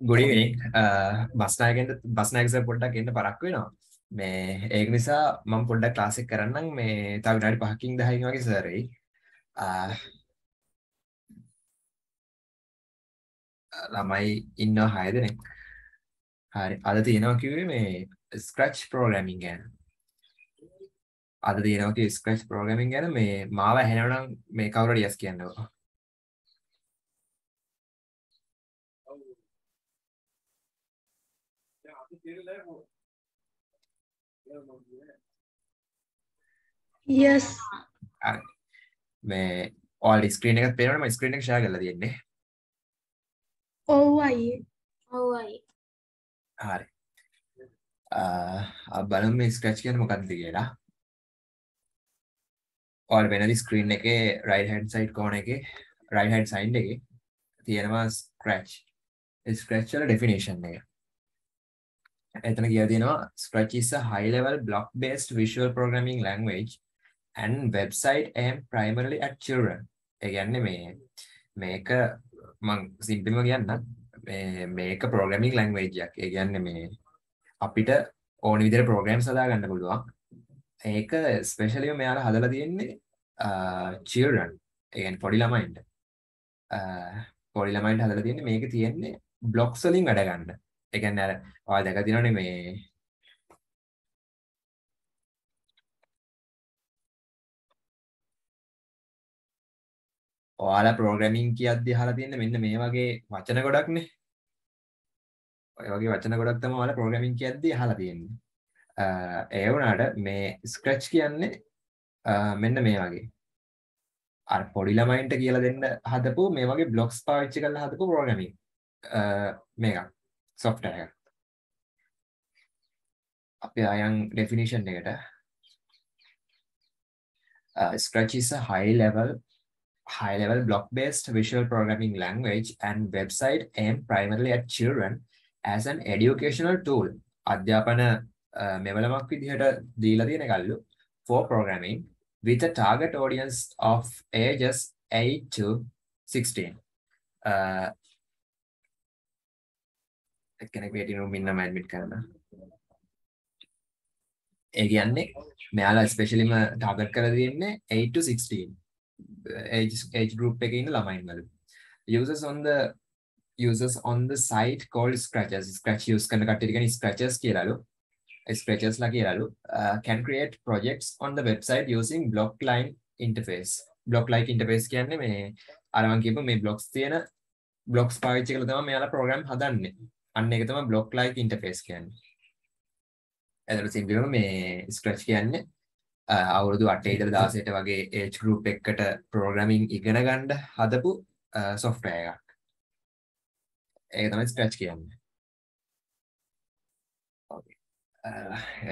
good evening. බස්නායකෙන්ට Basnayake sir පොඩ්ඩක් එන්න පරක් වෙනවා. මේ ඒක නිසා මම පොඩ්ඩක් ක්ලාස් එක කරන්නම්. මේ තව විනාඩි 5කින් 10කින් වගේ සර් එයි uh, ළමයි ඉන්නවා 6 දෙනෙක් හරි. අද තියෙනවා කිව්වේ මේ ස්ක්‍රැච් ප්‍රෝග්‍රෑමින් ගැන. අද තියෙනවා කිව්වේ ස්ක්‍රැච් ප්‍රෝග්‍රෑමින් ගැන. මේ මාව ඇහෙනවනම් මේ කවුරුහරි යස් කියන්නකෝ. Yes. මේ ඔයාලට ස්ක්‍රීන් එකක් පේනවනේ මම ස්ක්‍රීන් එක ෂෙයා කරලා තියෙන්නේ. ඔව් අයියේ ඔව් අයි හරි අ බලමු මේ ස්ක්‍රැච් කියන්නේ මොකක්ද කියලා. ඔයාලට වෙනදි ස්ක්‍රීන් එකේ රයිට් හෑන්ඩ් සයිඩ් කෝනර් එකේ රයිට් හෑන්ඩ් සයිඩ් එකේ තියෙනවා ස්ක්‍රැච් ස්ක්‍රැච් වල ඩෙෆිනිෂන් එක එතන කියලා තියෙනවා Scratch is a high level block based visual programming language and website aimed primarily at children. ඒ කියන්නේ මේ මේක මම සිම්පල්ම කියන්නම් මේ මේක programming language එකක්. ඒ කියන්නේ මේ අපිට ඕන විදිහට programs හදා ගන්න පුළුවන්. ඒක ස්පෙෂලිම මෙයාලා හදලා තියෙන්නේ children. ඒ කියන්නේ පොඩි ළමයින්ට. පොඩි ළමයින්ට හදලා තියෙන්නේ මේක තියෙන්නේ blocks වලින් වැඩ ගන්න. ඒ කියන්නේ අර ඔයා දැක තියෙනවනේ මේ ඔයාලා ප්‍රෝග්‍රෑමින් කියද්දි අහලා තියෙන්නේ මෙන්න මේ වගේ වචන ගොඩක්නේ. ඔය වගේ වචන ගොඩක් තමයි ඔයාලා ප්‍රෝග්‍රෑමින් කියද්දි අහලා තියෙන්නේ. ඒ වුණාට මේ ස්ක්‍රැච් කියන්නේ මෙන්න මේ වගේ. අර පොඩි ළමයින්ට කියලා දෙන්න හදපු මේ වගේ බ්ලොක්ස් පාවිච්චි කරලා හදපු ප්‍රෝග්‍රෑමින් මේකක් software එකක්. අපි අයන් definition එකට uh, Scratch is a high level high level block based visual programming language and website aimed primarily at children as an educational tool අධ්‍යාපන මෙවලමක් විදිහට දීලා තියෙන කල්ලු for programming with a target audience of ages 8 to 16 uh, කෙනෙක් waiting room ඉන්නම admit කරන්න ඒ කියන්නේ මෙයාලා ස්පෙෂලිම ටාගට් කරලා තියෙන්නේ 8 to 16 age age group එකේ ඉන්න ළමයින් වල. Users on the users on the site called scratchers scratch use කරන කට්ටියට කියන්නේ scratchers කියලාලු. Scratchers ලා කියලාලු. Uh, can create projects on the website using block line interface. Block like interface කියන්නේ මේ අර මම කියපු මේ blocks තියෙන blocks පාවිච්චි කරලා තමයි මෙයාලා program හදන්නේ. අන්න එක තමයි block like interface කියන්නේ. ඇතට සිම්පිලම මේ ස්ක්‍රච් කියන්නේ අවුරුදු අටේ ඉදර දාසයට වගේ ඒජ් ගරුප් එක්කට ප්‍රෝග්‍රමින් ඉගෙන ගණ්ඩ හදපු සොෆ්ටය එකක්. ඒක තමයි ස්ක්‍රච් කියන්න.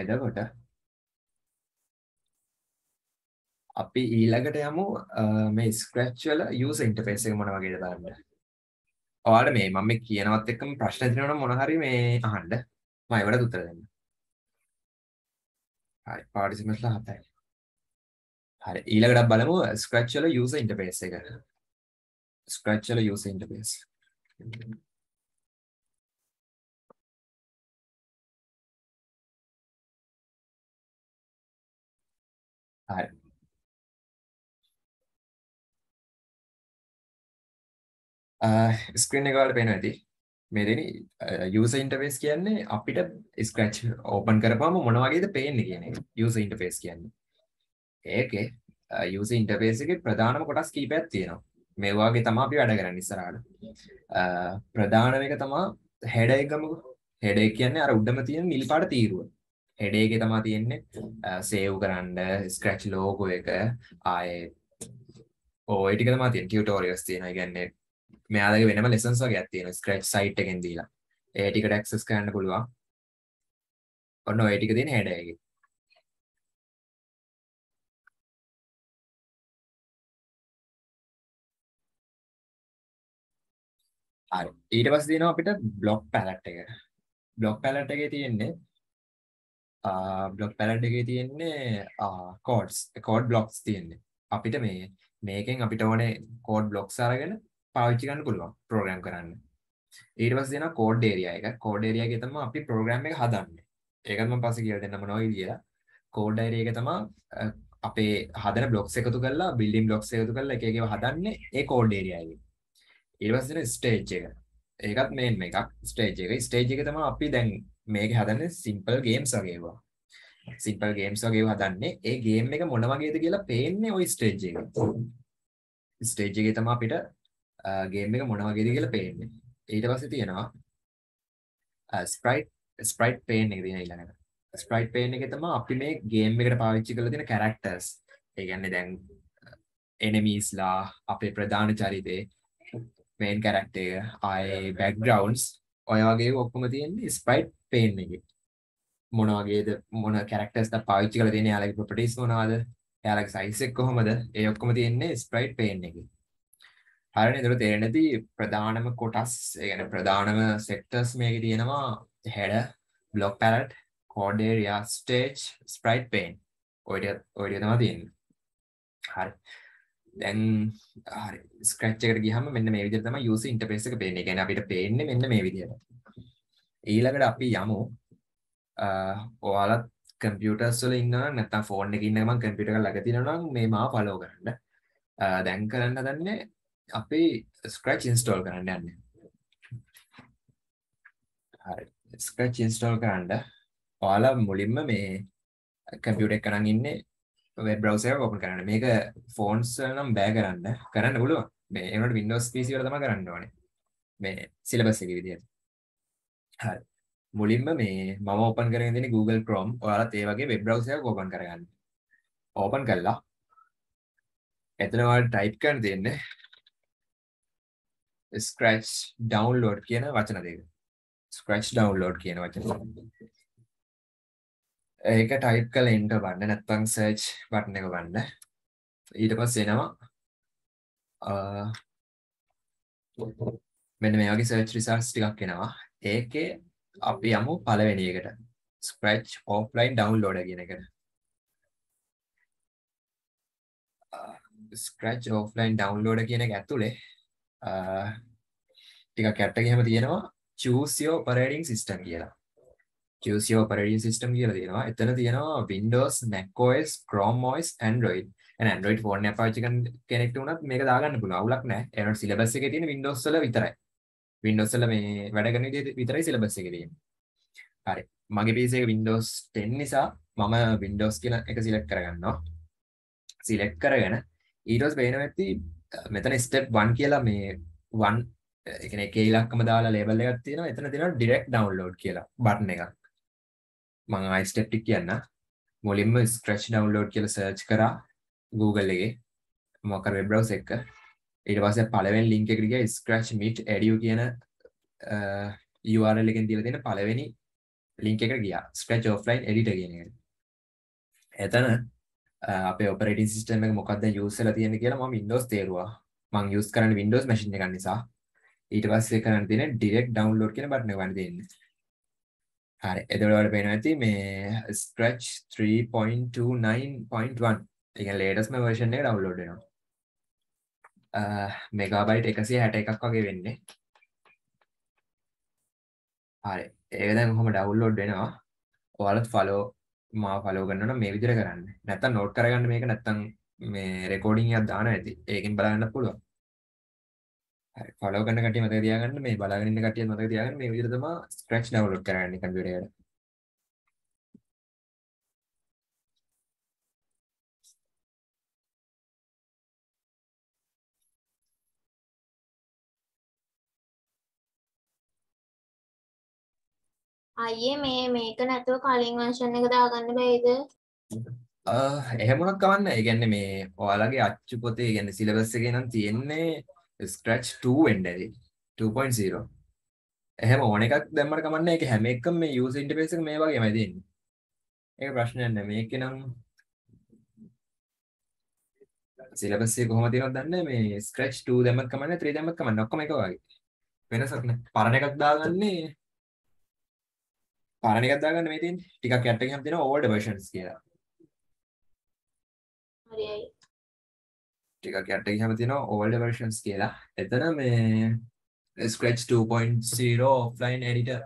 එදකොට අපි ඊළඟට යමු මේ ස්ක්‍රච්වල යුස ඉන්ටෆේස් එක මොන වගේ දාන්න ඔයාලට මේ මම කියනවත් එක්කම ප්‍රශ්න තියෙනවනම් මොන හරි මේ අහන්න. මම ඒවට උත්තර දෙන්න. හරි පාටිසිපන්ට්ලා හතයි. හරි ඊළඟට බලමු ස්ක්‍රැච් වල යූසර් ඉන්ටර්ෆේස් එක. ස්ක්‍රැච් වල යූසර් ඉන්ටර්ෆේස් හරි. ස්ක්‍රීන් එක වලට පේනවා ඇති මේ දෙන යුසර් ඉන්ටර්ෆේස් කියන්නේ අපිට ස්ක්‍රැච් ඕපන් කරපුවම මොන වගේද පේන්නේ කියන එක යුසර් ඉන්ටර්ෆේස් කියන්නේ. ඒකේ යුසර් ඉන්ටර්ෆේස් එකේ ප්‍රධානම කොටස් කීපයක් තියෙනවා. මේ වගේ තමයි අපි වැඩ කරන්නේ ඉස්සරහට. ප්‍රධානම එක තමයි හෙඩර් එක ගමුකෝ. හෙඩර් එක කියන්නේ අර උඩම තියෙන නිල් පාට තීරුව. හෙඩර් එකේ තමයි තියෙන්නේ සේව් කරන්න ස්ක්‍රැච් ලෝගෝ එක ආයේ ඔය ටික තමයි තියෙන්නේ ටියුටෝරියල්ස් තියෙනවා. ඒ කියන්නේ මෙයාලගේ වෙනම ලෙසන්ස් වගේක් තියෙනවා ස්ක්‍රැච් සයිට් එකෙන් දීලා. ඒ ටිකට ඇක්සස් කරන්න පුළුවන්. ඔන්න ඔය ටික තියෙන හෙඩර් එකේ. හරි. ඊට පස්සේ තියෙනවා අපිට බ්ලොක් පැලට් එක. බ්ලොක් පැලට් එකේ තියෙන්නේ ආ බ්ලොක් පැලට් එකේ තියෙන්නේ ආ කෝඩ්ස් කෝඩ් බ්ලොක්ස් තියෙන්නේ. අපිට මේ මේකෙන් අපිට ඕනේ කෝඩ් බ්ලොක්ස් අරගෙන පාවිච්චි කරන්න පුළුවන් ප්‍රෝග්‍රෑම් කරන්න. ඊට පස්සේ තියෙනවා කෝඩ් ඒරියා එක. කෝඩ් ඒරියා එකේ තමයි අපි ප්‍රෝග්‍රෑම් එක හදන්නේ. ඒකත් මම පස්සේ කියලා දෙන්න මොනවද කියලා. කෝඩ් ඒරියා එක තමයි අපේ හදන බ්ලොක්ස් එකතු කරලා බිල්ඩින් බ්ලොක්ස් එකතු කරලා එක එක ඒවා හදන්නේ ඒ කෝඩ් ඒරියා එකේ. ඊට පස්සේ තියෙන ස්ටේජ් එක. ඒකත් මේන් එකක් ස්ටේජ් එක. ස්ටේජ් එක තමයි අපි දැන් මේක හදන්නේ සිම්පල් ගේම්ස් වගේ ඒවා සිම්පල් ගේම්ස් වගේ ඒවා හදන්නේ. ඒ ගේම් එක මොන වගේද කියලා පේන්නේ ওই ස්ටේජ් එක. ස්ටේජ් එකේ තමයි අපිට ගේම් එක මොන වගේද කියලා පේන්නේ. ඊට පස්සේ තියෙනවා ස්ප්‍රයිට් ස්ප්‍රයිට් පේන් එක තියෙන ඊළඟට. ස්ප්‍රයිට් පේන් එකේ තමයි අපි මේ ගේම් එකට පාවිච්චි කරලා තියෙන කැරක්ටර්ස් ඒ කියන්නේ දැන් එනිමීස්ලා අපේ ප්‍රධාන චරිතේ මේන් කැරක්ටර් එක ආයේ බෑක්ග්‍රවුන්ඩ්ස් ඔය වගේ ඔක්කොම තියෙන්නේ ස්ප්‍රයිට් පේන් එකේ. මොන වගේද මොන කැරක්ටර්ස් ද පාවිච්චි කරලා තියෙන්නේ යාලගේ ප්‍රොපර්ටිස් මොනවාද එයාලගේ සයිස් එක කොහොමද? ඒ ඔක්කොම තියෙන්නේ ස්ප්‍රයිට් පේන් එකේ. හරිනේ ඒතර තේරෙන්නේ නැති ප්‍රධානම කොටස් ඒ කියන්නේ ප්‍රධානම සෙක්ටර්ස් මේකේ තියෙනවා header block palette code area stage sprite pane ඔය ටික ඔය ටික තමයි තියෙන්නේ හරි දැන් හරි ස්ක්‍රැච් එකට ගියහම මෙන්න මේ විදිහට තමයි user interface එක පේන්නේ. ඒ කියන්නේ අපිට පේන්නේ මෙන්න මේ විදිහට. ඊළඟට අපි යමු ඔයාලත් කම්පියුටර්ස් වල ඉන්නවා නැත්නම් ෆෝන් එකේ ඉන්න ගමන් කම්පියුටර් එක ළඟ තියෙනවා නම් මේ මාව ෆලෝ කරන්න. දැන් කරන්න හදන්නේ අපි ස්ක්‍රැච් ඉන්ස්ටෝල් කරන්න යන්නේ. හරි. ස්ක්‍රච් ඉන්ස්ටෝල් කරන්න ඔයාලා මුලින්ම මේ කම්පියුටර් එක කරන් ඉන්නේ වෙබ් බ්‍රවුසර් එක ඕපන් කරන්න. මේක ෆෝන්ස් නම් බෑ කරන්න. කරන්න පුළුවන්. මේ ඒනොට Windows PC වල තමයි කරන්න ඕනේ. මේ සිලබස් එකේ විදිහට. හරි. මුලින්ම මේ මම ඕපන් කරගෙන තියෙන්නේ Google Chrome. ඔයාලත් ඒ වගේ වෙබ් බ්‍රවුසර් එකක් ඕපන් කරගන්න. ඕපන් කළා. එතන ඔයාලට ටයිප් කරන්න තියෙන්නේ scratch download කියන වචන දෙක. ස්ක්‍රච් ඩවන්ලෝඩ් කියන වචන. ඒක ටයිප් කළ එන්ට බන්න නැත්තං සර්ච් බට්න එක බන්න ඊට පස් එනවා මෙන්න මේ වගේ සර්ච් රිසර්ස් ටිකක් එනවා. ඒකේ අපි යමු පළවෙනි එකට. ස්ක්‍රච් ඕෆ්ලයින් ඩවන්ලෝඩ කියන එකට. ස්ක්‍රච් ඕෆ්ලයින් ඩවන්ලෝඩ කියන එක ඇතුළේ ටික කැට්ට හෙම තියෙනවා choose your operating system කියලා. choose your operating system කියලා තියෙනවා. එතන තියෙනවා Windows, macOS, Chrome OS, Android. and Android phone එක පාවිච්චි කරන කෙනෙක්ට උනත් මේක දාගන්න පුළුවන්. අවුලක් නැහැ. ඒනොට සිලබස් එකේ තියෙන Windows වල විතරයි. Windows වල මේ වැඩ කරන විදිහ විතරයි සිලබස් එකේ තියෙන්නේ. හරි. මගේ PC එක Windows 10 නිසා මම Windows කියන එක සිලෙක්ට් කරගන්නවා. සිලෙක්ට් කරගෙන ඊට පස්සේ පේනවා ඇති මෙතන step 1 කියලා මේ 1 එකන එක ඉලක්කම දාලා ලේබල් එකක් තියෙනවා. එතන තියෙනවා ඩිරෙක්ට් ඩවුන්ලෝඩ් කියලා බටන් එකක්. මම ආයි ස්ටෙප් ටික කියන්න. මුලින්ම ස්ක්‍රැච් ඩවුන්ලෝඩ් කියලා සර්ච් කරා Google එකේ. මොකක් වෙබ් බ්‍රවුසර් එක ඊට පස්සේ පළවෙනි ලින්ක් එකට ගියා scratch meet edu කියන URL එකෙන් දීලා තියෙන පළවෙනි ලින්ක් එකට ගියා. scratch offline editor කියන එකට එතන අපේ ඔපරේටින් සිස්ටම් එක මොකක්ද යූස් වෙලා තියෙන්නේ කියලා මම Windows තේරුවා. මම යූස් කරන්නේ Windows machine එකක් නිසා. ඊට පස්සේ කරන්න තියෙන direct download කියන බටන් එක වන්න දෙන්නේ. හරි. එතකොට ඔයාලට පේනවා ඇති මේ Scratch 3.29.1. ඒ කියන්නේ latest version එක download වෙනවා. මෙගාබයිට් එකසිය හැට එකක් වගේ වෙන්නේ හරි ඒක දැන් හොම ඩවුල්ලෝඩ් වෙනවා ඔයාලත් ෆලෝ මා ෆලෝ කරනවා නම් මේ විදිහට කරන්න. නැත්තම් නෝට් කරගන්න මේක නැත්තම් මේ රෙකෝඩින් එකක් දාන්න ඇති. ඒකෙන් බලන්න පුළුවන්. ෆලෝ කරන කටිය මතක තියාගන්න මේ බලාගෙන ඉන්න කටිය මතක තියාගන්න මේ විදිහට තමයි ස්ක්‍රැච් ඩවුන්ලෝඩ් කරන්නේ කම්පියුටර් එකට අයියේ මේ මේක නැතුව කලින් වර්ෂන් එක දාගන්න බැයිද? එහෙම වුණත් කවන්න. ඒ කියන්නේ මේ ඔයාලගේ අච්චු පොතේ කියන්නේ සිලබස් එකේ නම් තියෙන්නේ ස්ක්‍රච් 2 වෙන්න ඇති. 2.0 එහෙම ඕන එකක් දැම්මට කමන්න. එක හැම එකම මේ යූසර් ඉන්ටර්ෆේස් එක මේ වගේමයි තියෙන්නේ. ඒක ප්‍රශ්නයක් නෑ. මේකේ නම් සිලබස් එක කොහොමද තියෙනවද දන්නේ? මේ ස්ක්‍රච් 2 දැම්මත් කමන්නේ 3 දැම්මත් කමන්නේ. ඔක්කොම එක වගේ. වෙනසක් නෑ. පරණ එකක් දාගන්නේ පරණ එකක් දාගන්න මේ තියෙන්නේ. ටිකක් යට එකක් තියෙනවා ඕල්ඩ් versions කියලා. හරියි ටිකක් යට ගියම තියෙනවා old versions කියලා. එතන මේ ස්ක්‍රච් 2.0 ඔෆ්ලයින් එඩිට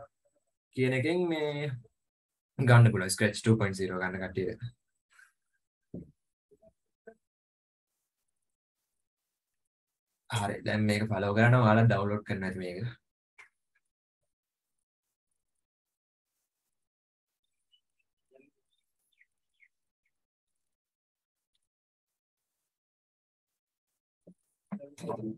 කියන එකෙන් මේ ගන්න පුල ස්ක්‍රච් 2.0 ගන්න කටිය හරි. දැන් මේක ෆලෝ කරන වාලා ඩවුන්ලෝඩ් කරන්න ඇති මේක um,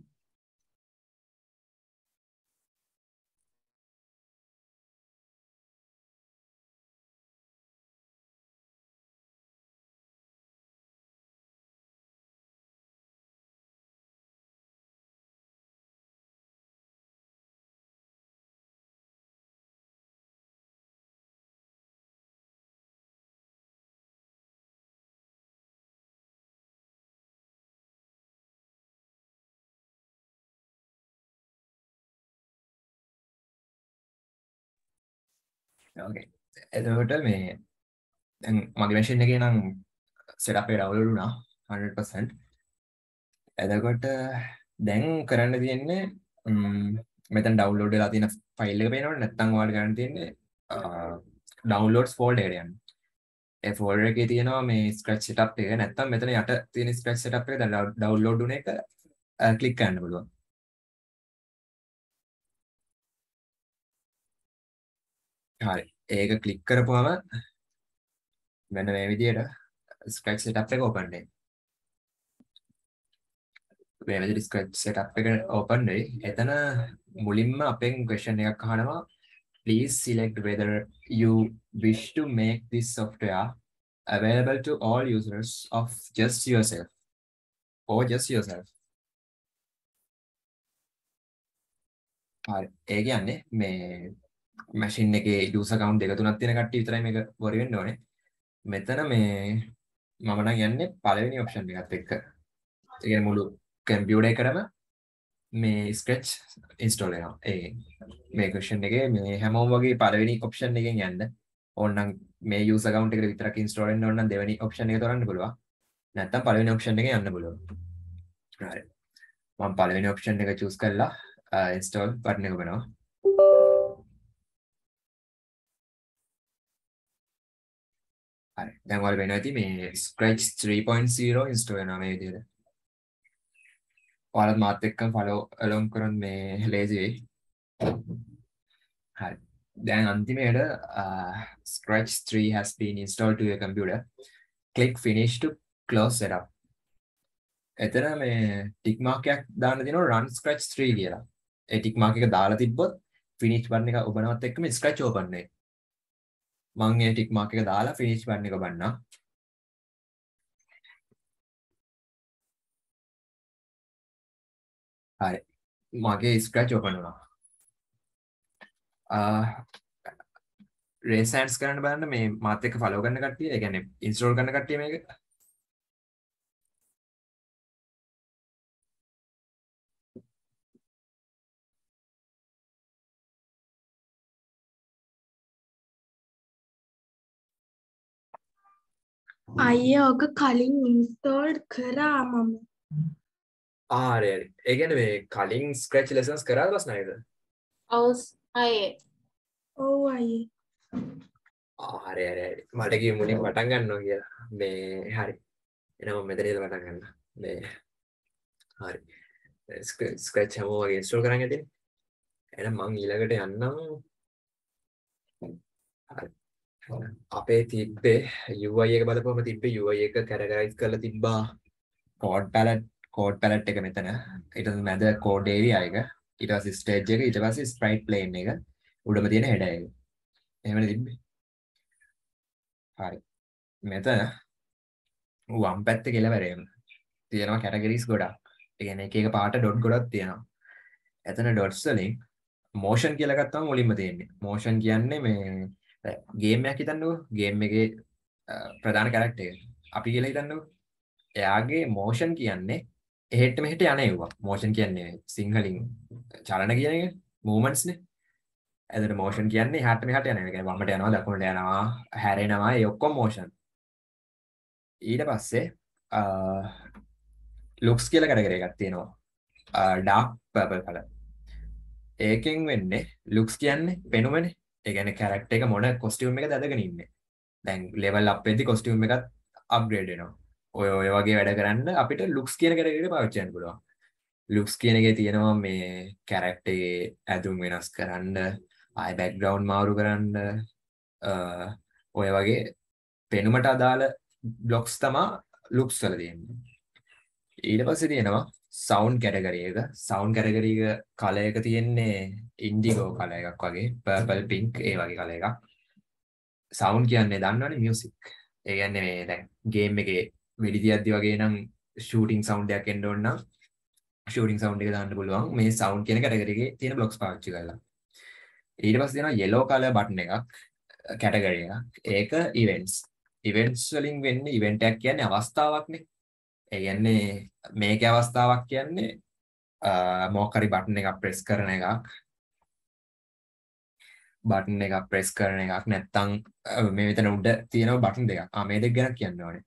ඕකේ එතකොට මේ දැන් මගේ මැෂින් එකේ නම් සෙටප් එක ඩවුන්ලෝඩ් වුණා 100% එතකොට දැන් කරන්න තියෙන්නේ මෙතන ඩවුන්ලෝඩ් වෙලා තියෙන ෆයිල් එක පේනවනේ නැත්නම් ඔයාලට ගන්න තියෙන්නේ ඩවුන්ලෝඩ්ස් ෆෝල්ඩර් එකට යන්න. ඒ ෆෝල්ඩර් එකේ තියෙනවා මේ ස්ක්‍රැච් සෙටප් එක. නැත්නම් මෙතන යට තියෙන ස්ක්‍රැච් සෙටප් එක දැන් ඩවුන්ලෝඩ් වුණ එක ක්ලික් කරන්න පුළුවන්. හරි ඒක ක්ලික් කරපුවම මෙන්න මේ විදියට ස්ක්‍රැච් සෙටප් එක ඕපන් වෙයි. මේ විදිහට ස්ක්‍රැච් සෙටප් එක ඕපන් වෙයි. එතන මුලින්ම අපෙන් question එකක් අහනවා please select whether you wish to make this software available to all users of just yourself or just yourself. හරි ඒ කියන්නේ මේ මැෂින් එකේ යූසර් account දෙක තුනක් තියෙන කට්ටිය විතරයි මේක වරි වෙන්න ඕනේ. මෙතන මේ මම නම් යන්නේ පළවෙනි ඔප්ෂන් එකත් එක්ක. ඒ කියන්නේ මුළු කම්පියුටර් එකටම මේ ස්ක්‍රැච් ඉන්ස්ටෝල් වෙනවා. ඒ මේ ක්වෙස්චන් එකේ මේ හැමෝම වගේ පළවෙනි ඔප්ෂන් එකෙන් යන්න. ඕනනම් මේ යූසර් account එකට විතරක් ඉන්ස්ටෝල් වෙන්න ඕන නම් දෙවෙනි ඔප්ෂන් එක තෝරන්න පුළුවන්. නැත්නම් පළවෙනි ඔප්ෂන් එකෙන් යන්න පුළුවන්. හරි. මම පළවෙනි ඔප්ෂන් එක චූස් කරලා uh, ඉන්ස්ටෝල් බටන් එක හරි දැන් ඔයාලා වෙනවා ඇති මේ Scratch 3.0 ඉන්ස්ටෝල් වෙනවා මේ විදිහට. ඔයාලත් මාත් එක්කම follow along කරන් මේ lazy වෙයි. හරි. දැන් අන්තිමේට Scratch 3 has been installed to your computer. Click finish to close setup. එතන මේ ටික් මාක් එකක් දාන්න දෙනවා run scratch 3 කියලා. ඒ ටික් මාක් එක දාලා තිබ්බොත් finish button එක ඔබනවත් එක්කම scratch open වෙයි. මං ඒ ටික් මාක් එක දාලා ෆිනිෂ් බටන් එක බන්නම් හරි. මගේ ස්ක්‍රච් ඕපන් වුණා. රේසන්ස් කරන්න බලන්න මේ මාත් එක්ක ෆලෝ කරන කට්ටිය ඒ කියන්නේ ඉන්ස්ටෝල් කරන කට්ටිය මේක. අයිය ඕක කලින් ඉන්ස්තෝල් කරා මම ආරය ඒ කියන්නේ මේ කලින් ස්ක්‍රච් ලෙසන්ස් කරාද බස් නේද ඔව් අය ඔව් අයියේ හරි හරි හරි මට කිව්ව මුලින් පටන් ගන්නවා කියලා මේ හරි එහෙනම් මම මෙතන ඉඳලා පටන් ගන්නවා මේ හරි ස්ක්‍රච් හැමෝම වගේ ඉන්ස්ටෝල් කරන් ඇතිනේ එහෙනම් මං ඊළඟට යන්නම් හරි අපේ තිබ්බේ UI එක බලපුවම තිබ්බේ UI එක කැරගරයිස් කරලා තිබ්බා. කෝඩ් පැලට් කෝඩ් පැලට් එක මෙතන. ඊට පස්සේ මැද කෝඩ් ඒරියා එක. ඊට පස්සේ ස්ටේජ් එක. ඊට පස්සේ ස්ප්‍රයිට් ප්ලේන් එක. උඩම තියෙන හෙඩර් එක. එහෙමනේ තිබ්බේ. හරි. මෙතන වම් පැත්තේ කෙළවරේම තියෙනවා කැටගරිස් ගොඩක්. ඒ කියන්නේ එක එක පාට ඩොට් ගොඩක් තියෙනවා. එතන ඩොට්ස් වලින් මෝෂන් කියලා ගත්තම මුලින්ම තියෙන්නේ. මෝෂන් කියන්නේ මේ ගේම් එකක් හිතන්නකෝ ගේම් එකේ ප්‍රධාන කැරක්ටර් එක අපි කියලා හිතන්නකෝ එයාගේ මෝෂන් කියන්නේ එහෙට මෙහෙට යන ඒවා මෝෂන් කියන්නේ සිංහලින් චලන කියන එක මූවමන්ට්ස් නේ එතකොට මෝෂන් කියන්නේ එහාට මෙහාට යන එක. ඒ කියන්නේ වමට යනවා දකුණට යනවා හැරෙනවා ඒ ඔක්කොම මෝෂන්. ඊට පස්සේ ලුක්ස් කියලා කැටගරි එකක් තියෙනවා. Dark purple colour. ඒකෙන් වෙන්නේ ලුක්ස් කියන්නේ පෙනුමනේ ඒ කියන්නේ කැරක්ටර් එක මොන කොස්ටියුම් එකද ඇඳගෙන ඉන්නේ. දැන් ලෙවල් අප් වෙද්දි කොස්ටියුම් එකත් අප්ග්‍රේඩ් වෙනවා. ඔය ඔය වගේ වැඩ කරන්න අපිට ලුක්ස් කියන කැටගරිය පාවිච්චි කරන්න පුළුවන්. ලුක්ස් කියන එකේ තියෙනවා මේ කැරක්ටර් එකේ ඇඳුම් වෙනස් කරන්න ආයි බෑග්ග්‍රවුන්ඩ් මාරු කරන්න ඔය වගේ පෙනුමට අදාළ බ්ලොක්ස් තමා ලුක්ස් වල තියෙන්නේ. ඊට පස්සේ තියෙනවා සවුන්් කැටගරිය එක. සවුන්් කැටගරීක කල එක තියෙන්නේ ඉන්ඩිගෝ කල එකක් වගේ. පර්පල් පින්ක් ඒ වගේ කල එකක්. සවුන්් කියන්නේ දන්නවනේ මියසික් ඒ කියන්නේ මේ දැන් ගේම් එකේ වෙඩි තියද්දි වගේ නම් ෂූටිං සවුන්ඩ් එකක් එන්න ඕන නම් ෂූටිං සවුන්ඩ් එක දාන්න පුළුවන්. මේ සවුන්ඩ් කියන කැටගරි එකේ තියෙන බ්ලොක්ස් පාවිච්චි කරලා. ඊට පස්සේ තියෙනවා yellow color button එකක් කැටගරි එකක්. ඒක events. events වලින් වෙන්නේ event එකක් කියන්නේ අවස්ථාවක්නේ. ඒ කියන්නේ මේකේ අවස්ථාවක් කියන්නේ මොකක් හරි බටන් එකක් ප්‍රෙස් කරන එකක් බටන් එකක් ප්‍රෙස් කරන එකක් නැත්තම් මේ මෙතන උඩ තියෙනවා බටන් දෙකක්. ආ මේ දෙක ගැන කියන්න ඕනේ.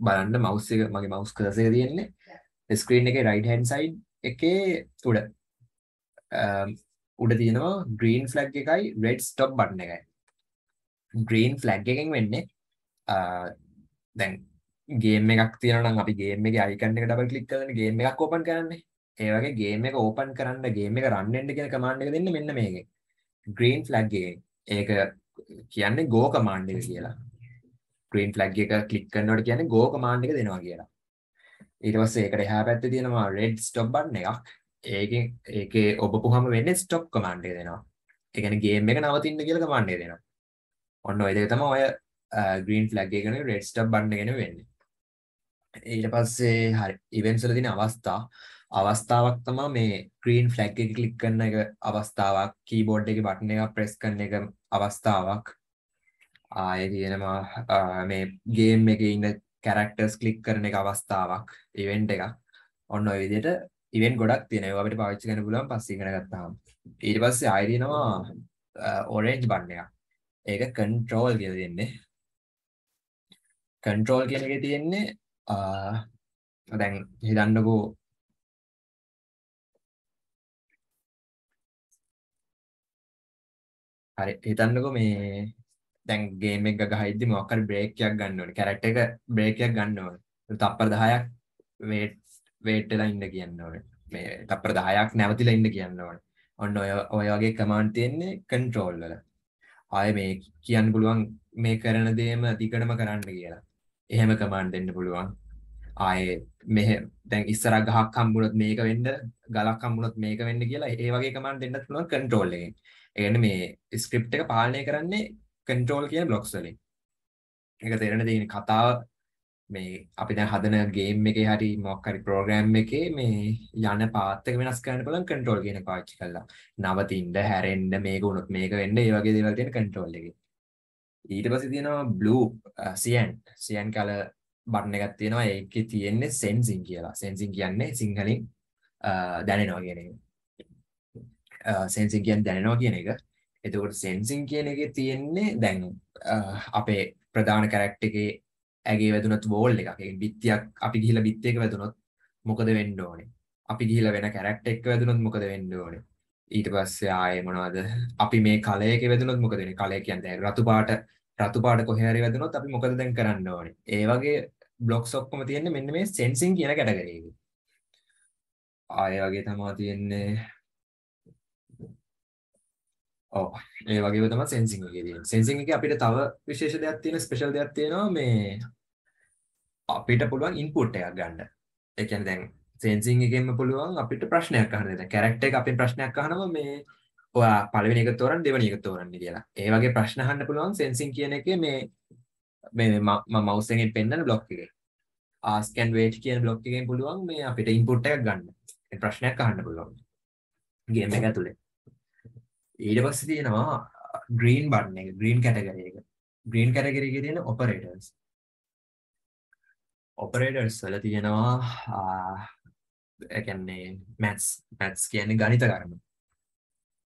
බලන්න මවුස් එක මගේ මවුස් කර්සර් එක තියෙන්නේ ස්ක්‍රීන් එකේ රයිට් හෑන්ඩ් සයිඩ් එකේ උඩ උඩ තියෙනවා ග්‍රීන් ෆ්ලැග් එකයි රෙඩ් ස්ටොප් බටන් එකයි. ග්‍රීන් ෆ්ලැග් එකෙන් වෙන්නේ දැන් ගේම් එකක් තියෙනවා නම් අපි ගේම් එකේ අයිකන් එක ඩබල් ක්ලික් කරගෙන ගේම් එකක් ඕපන් කරන්නේ. ඒ වගේ ගේම් එක ඕපන් කරන්න ගේම් එක රන් වෙන්න කියන කමාන්ඩ් එක දෙන්නේ මෙන්න මේකෙන්. green flag එකෙන්. ඒක කියන්නේ go command එක කියලා. green flag එක ක්ලික් කරනකොට කියන්නේ go command එක දෙනවා කියලා. ඊට පස්සේ ඒකට එහා පැත්තේ තියෙනවා red stop button එකක්. ඒකෙන් ඒකේ ඔබපුවම වෙන්නේ stop command එක දෙනවා. ඒ කියන්නේ ගේම් එක නවතින්න කියලා command එක දෙනවා. ඔන්න ඔය දෙක තමයි ඔය green flag එක නෙවෙයි red stop button එක නෙවෙයි වෙන්නේ. ඊට පස්සේ හරි ඉවෙන්ට්ස් වල තියෙන අවස්ථා. අවස්ථාවක් තමයි මේ green flag එක ක්ලික් කරන එක අවස්ථාවක් keyboard එකේ බටන් එක press කරන එක අවස්ථාවක්. ආයේ තියෙනවා මේ game එකේ ඉන්න characters click කරන එක අවස්ථාවක් event එකක්. ඔන්න ඔය විදිහට event ගොඩක් තියෙනවා. ඒවා අපිට පාවිච්චි කරන්න පුළුවන් පස්සේ ඉගෙන ගත්තාම. ඊට පස්සේ ආයෙ තියෙනවා orange button එක ඒක control කියලා දෙන්නේ. control කියන එකේ තියෙන්නේ දැන් හිතන්නකෝ. හරි හිතන්නකෝ මේ දැන් ගේම් එක ගහයිද්දි මොකක් හරි බ්‍රේක් එකක් ගන්න ඕනේ. කැරක්ටර් එක බ්‍රේක් එකක් ගන්න ඕනේ. තප්පර 10ක් වේට් වේට් වෙලා ඉන්න කියන්න ඕනේ. මේ තප්පර 10ක් නැවතිලා ඉන්න කියන්න ඕනේ. ඔන්න ඔය ඔය වගේ කමාන්ඩ් තියෙන්නේ කන්ට්‍රෝල් වල. ආයේ මේ කියන්න පුළුවන් මේ කරන දේම දිගටම කරන්න කියලා. එහෙම කමාන්ඩ් දෙන්න පුළුවන් ආයේ මෙහෙ දැන් ඉස්සර ගහක් හම්බුනොත් මේක වෙන්න ගලක් හම්බුනොත් මේක වෙන්න කියලා ඒ වගේ කමාන්ඩ් දෙන්නත් පුළුවන් කන්ට්‍රෝල් එකෙන්. ඒ කියන්නේ මේ ස්ක්‍රිප්ට් එක පාලනය කරන්නේ කන්ට්‍රෝල් කියන බ්ලොක්ස් වලින්. ඒක තේරෙන දෙන්නේ කතාව මේ අපි දැන් හදන ගේම් එකේ හරි මොකක් හරි ප්‍රෝග්‍රෑම් එකේ මේ යන පාත් එක වෙනස් කරන්න පුළුවන් කන්ට්‍රෝල් කියන එක පාවිච්චි කරලා. නවතින්න, හැරෙන්න, මේක වුණොත් මේක වෙන්න, ඒ වගේ දේවල් තියෙන කන්ට්‍රෝල් එකේ. ඊට පස්සේ තියෙනවා blue uh, cyan cyan color button එකක් තියෙනවා ඒකේ තියෙන්නේ සෙන්සිං කියලා. සෙන්සිං කියන්නේ සිංහලෙන් uh, දැනෙනවා කියන එක. Uh, සෙන්සිං කියන්නේ දැනෙනවා කියන එක. එතකොට සෙන්සිං කියන එකේ තියෙන්නේ දැන් අපේ ප්‍රධාන කැරක්ටර් එකේ ඇගේ වැදුනොත් වෝල් එකක්. ඒ බිත්තියක් අපි ගිහිලා බිත්තියක වැදුනොත් මොකද වෙන්න ඕනේ? අපි ගිහිලා වෙන කැරක්ටර් එකක වැදුනොත් මොකද වෙන්න ඕනේ? ඊට පස්සේ ආයේ මොනවද? අපි මේ කලයක වැදුනොත් මොකද වෙන්නේ? කලය කියන්නේ රතු පාට රතු පාට කොහේ හරි වැදුනොත් අපි මොකද දැන් කරන්න ඕනේ? ඒ වගේ බ්ලොක්ස් ඔක්කොම තියෙන්නේ මෙන්න මේ සෙන්සිං කියන කැටගරි එකේ. ආය වගේ තමයි තියෙන්නේ. ඔව් ඒ වගේම තමයි සෙන්සිං එකේ තියෙන්නේ. සෙන්සිං එකේ අපිට තව විශේෂ දෙයක් තියෙන ස්පෙෂල් දෙයක් තියෙනවා මේ අපිට පුළුවන් ඉන්පුට් එකක් ගන්න. ඒ කියන්නේ දැන් සෙන්සිං එකෙන්ම පුළුවන් අපිට ප්‍රශ්නයක් අහන්න. දැන් කැරක්ටර් එක අපෙන් ප්‍රශ්නයක් අහනවා මේ ඔයා පළවෙනි එක තෝරන්න දෙවෙනි එක තෝරන්න කියලා. ඒ වගේ ප්‍රශ්න අහන්න පුළුවන් සෙන්සිං කියන එකේ මේ මේ මම මවුස් එකෙන් පෙන්නන බ්ලොක් එකේ. ask and wait කියන බ්ලොක් එකෙන් පුළුවන් මේ අපිට ඉන්පුට් එකක් ගන්න. ඒ ප්‍රශ්නයක් අහන්න පුළුවන්. ගේම් එක ඇතුලේ. ඊට පස්සේ තියෙනවා green button එක, green category එක. green category එකේ තියෙන operators. operators වල තියෙනවා ඒ කියන්නේ maths maths කියන්නේ ගණිත කර්ම.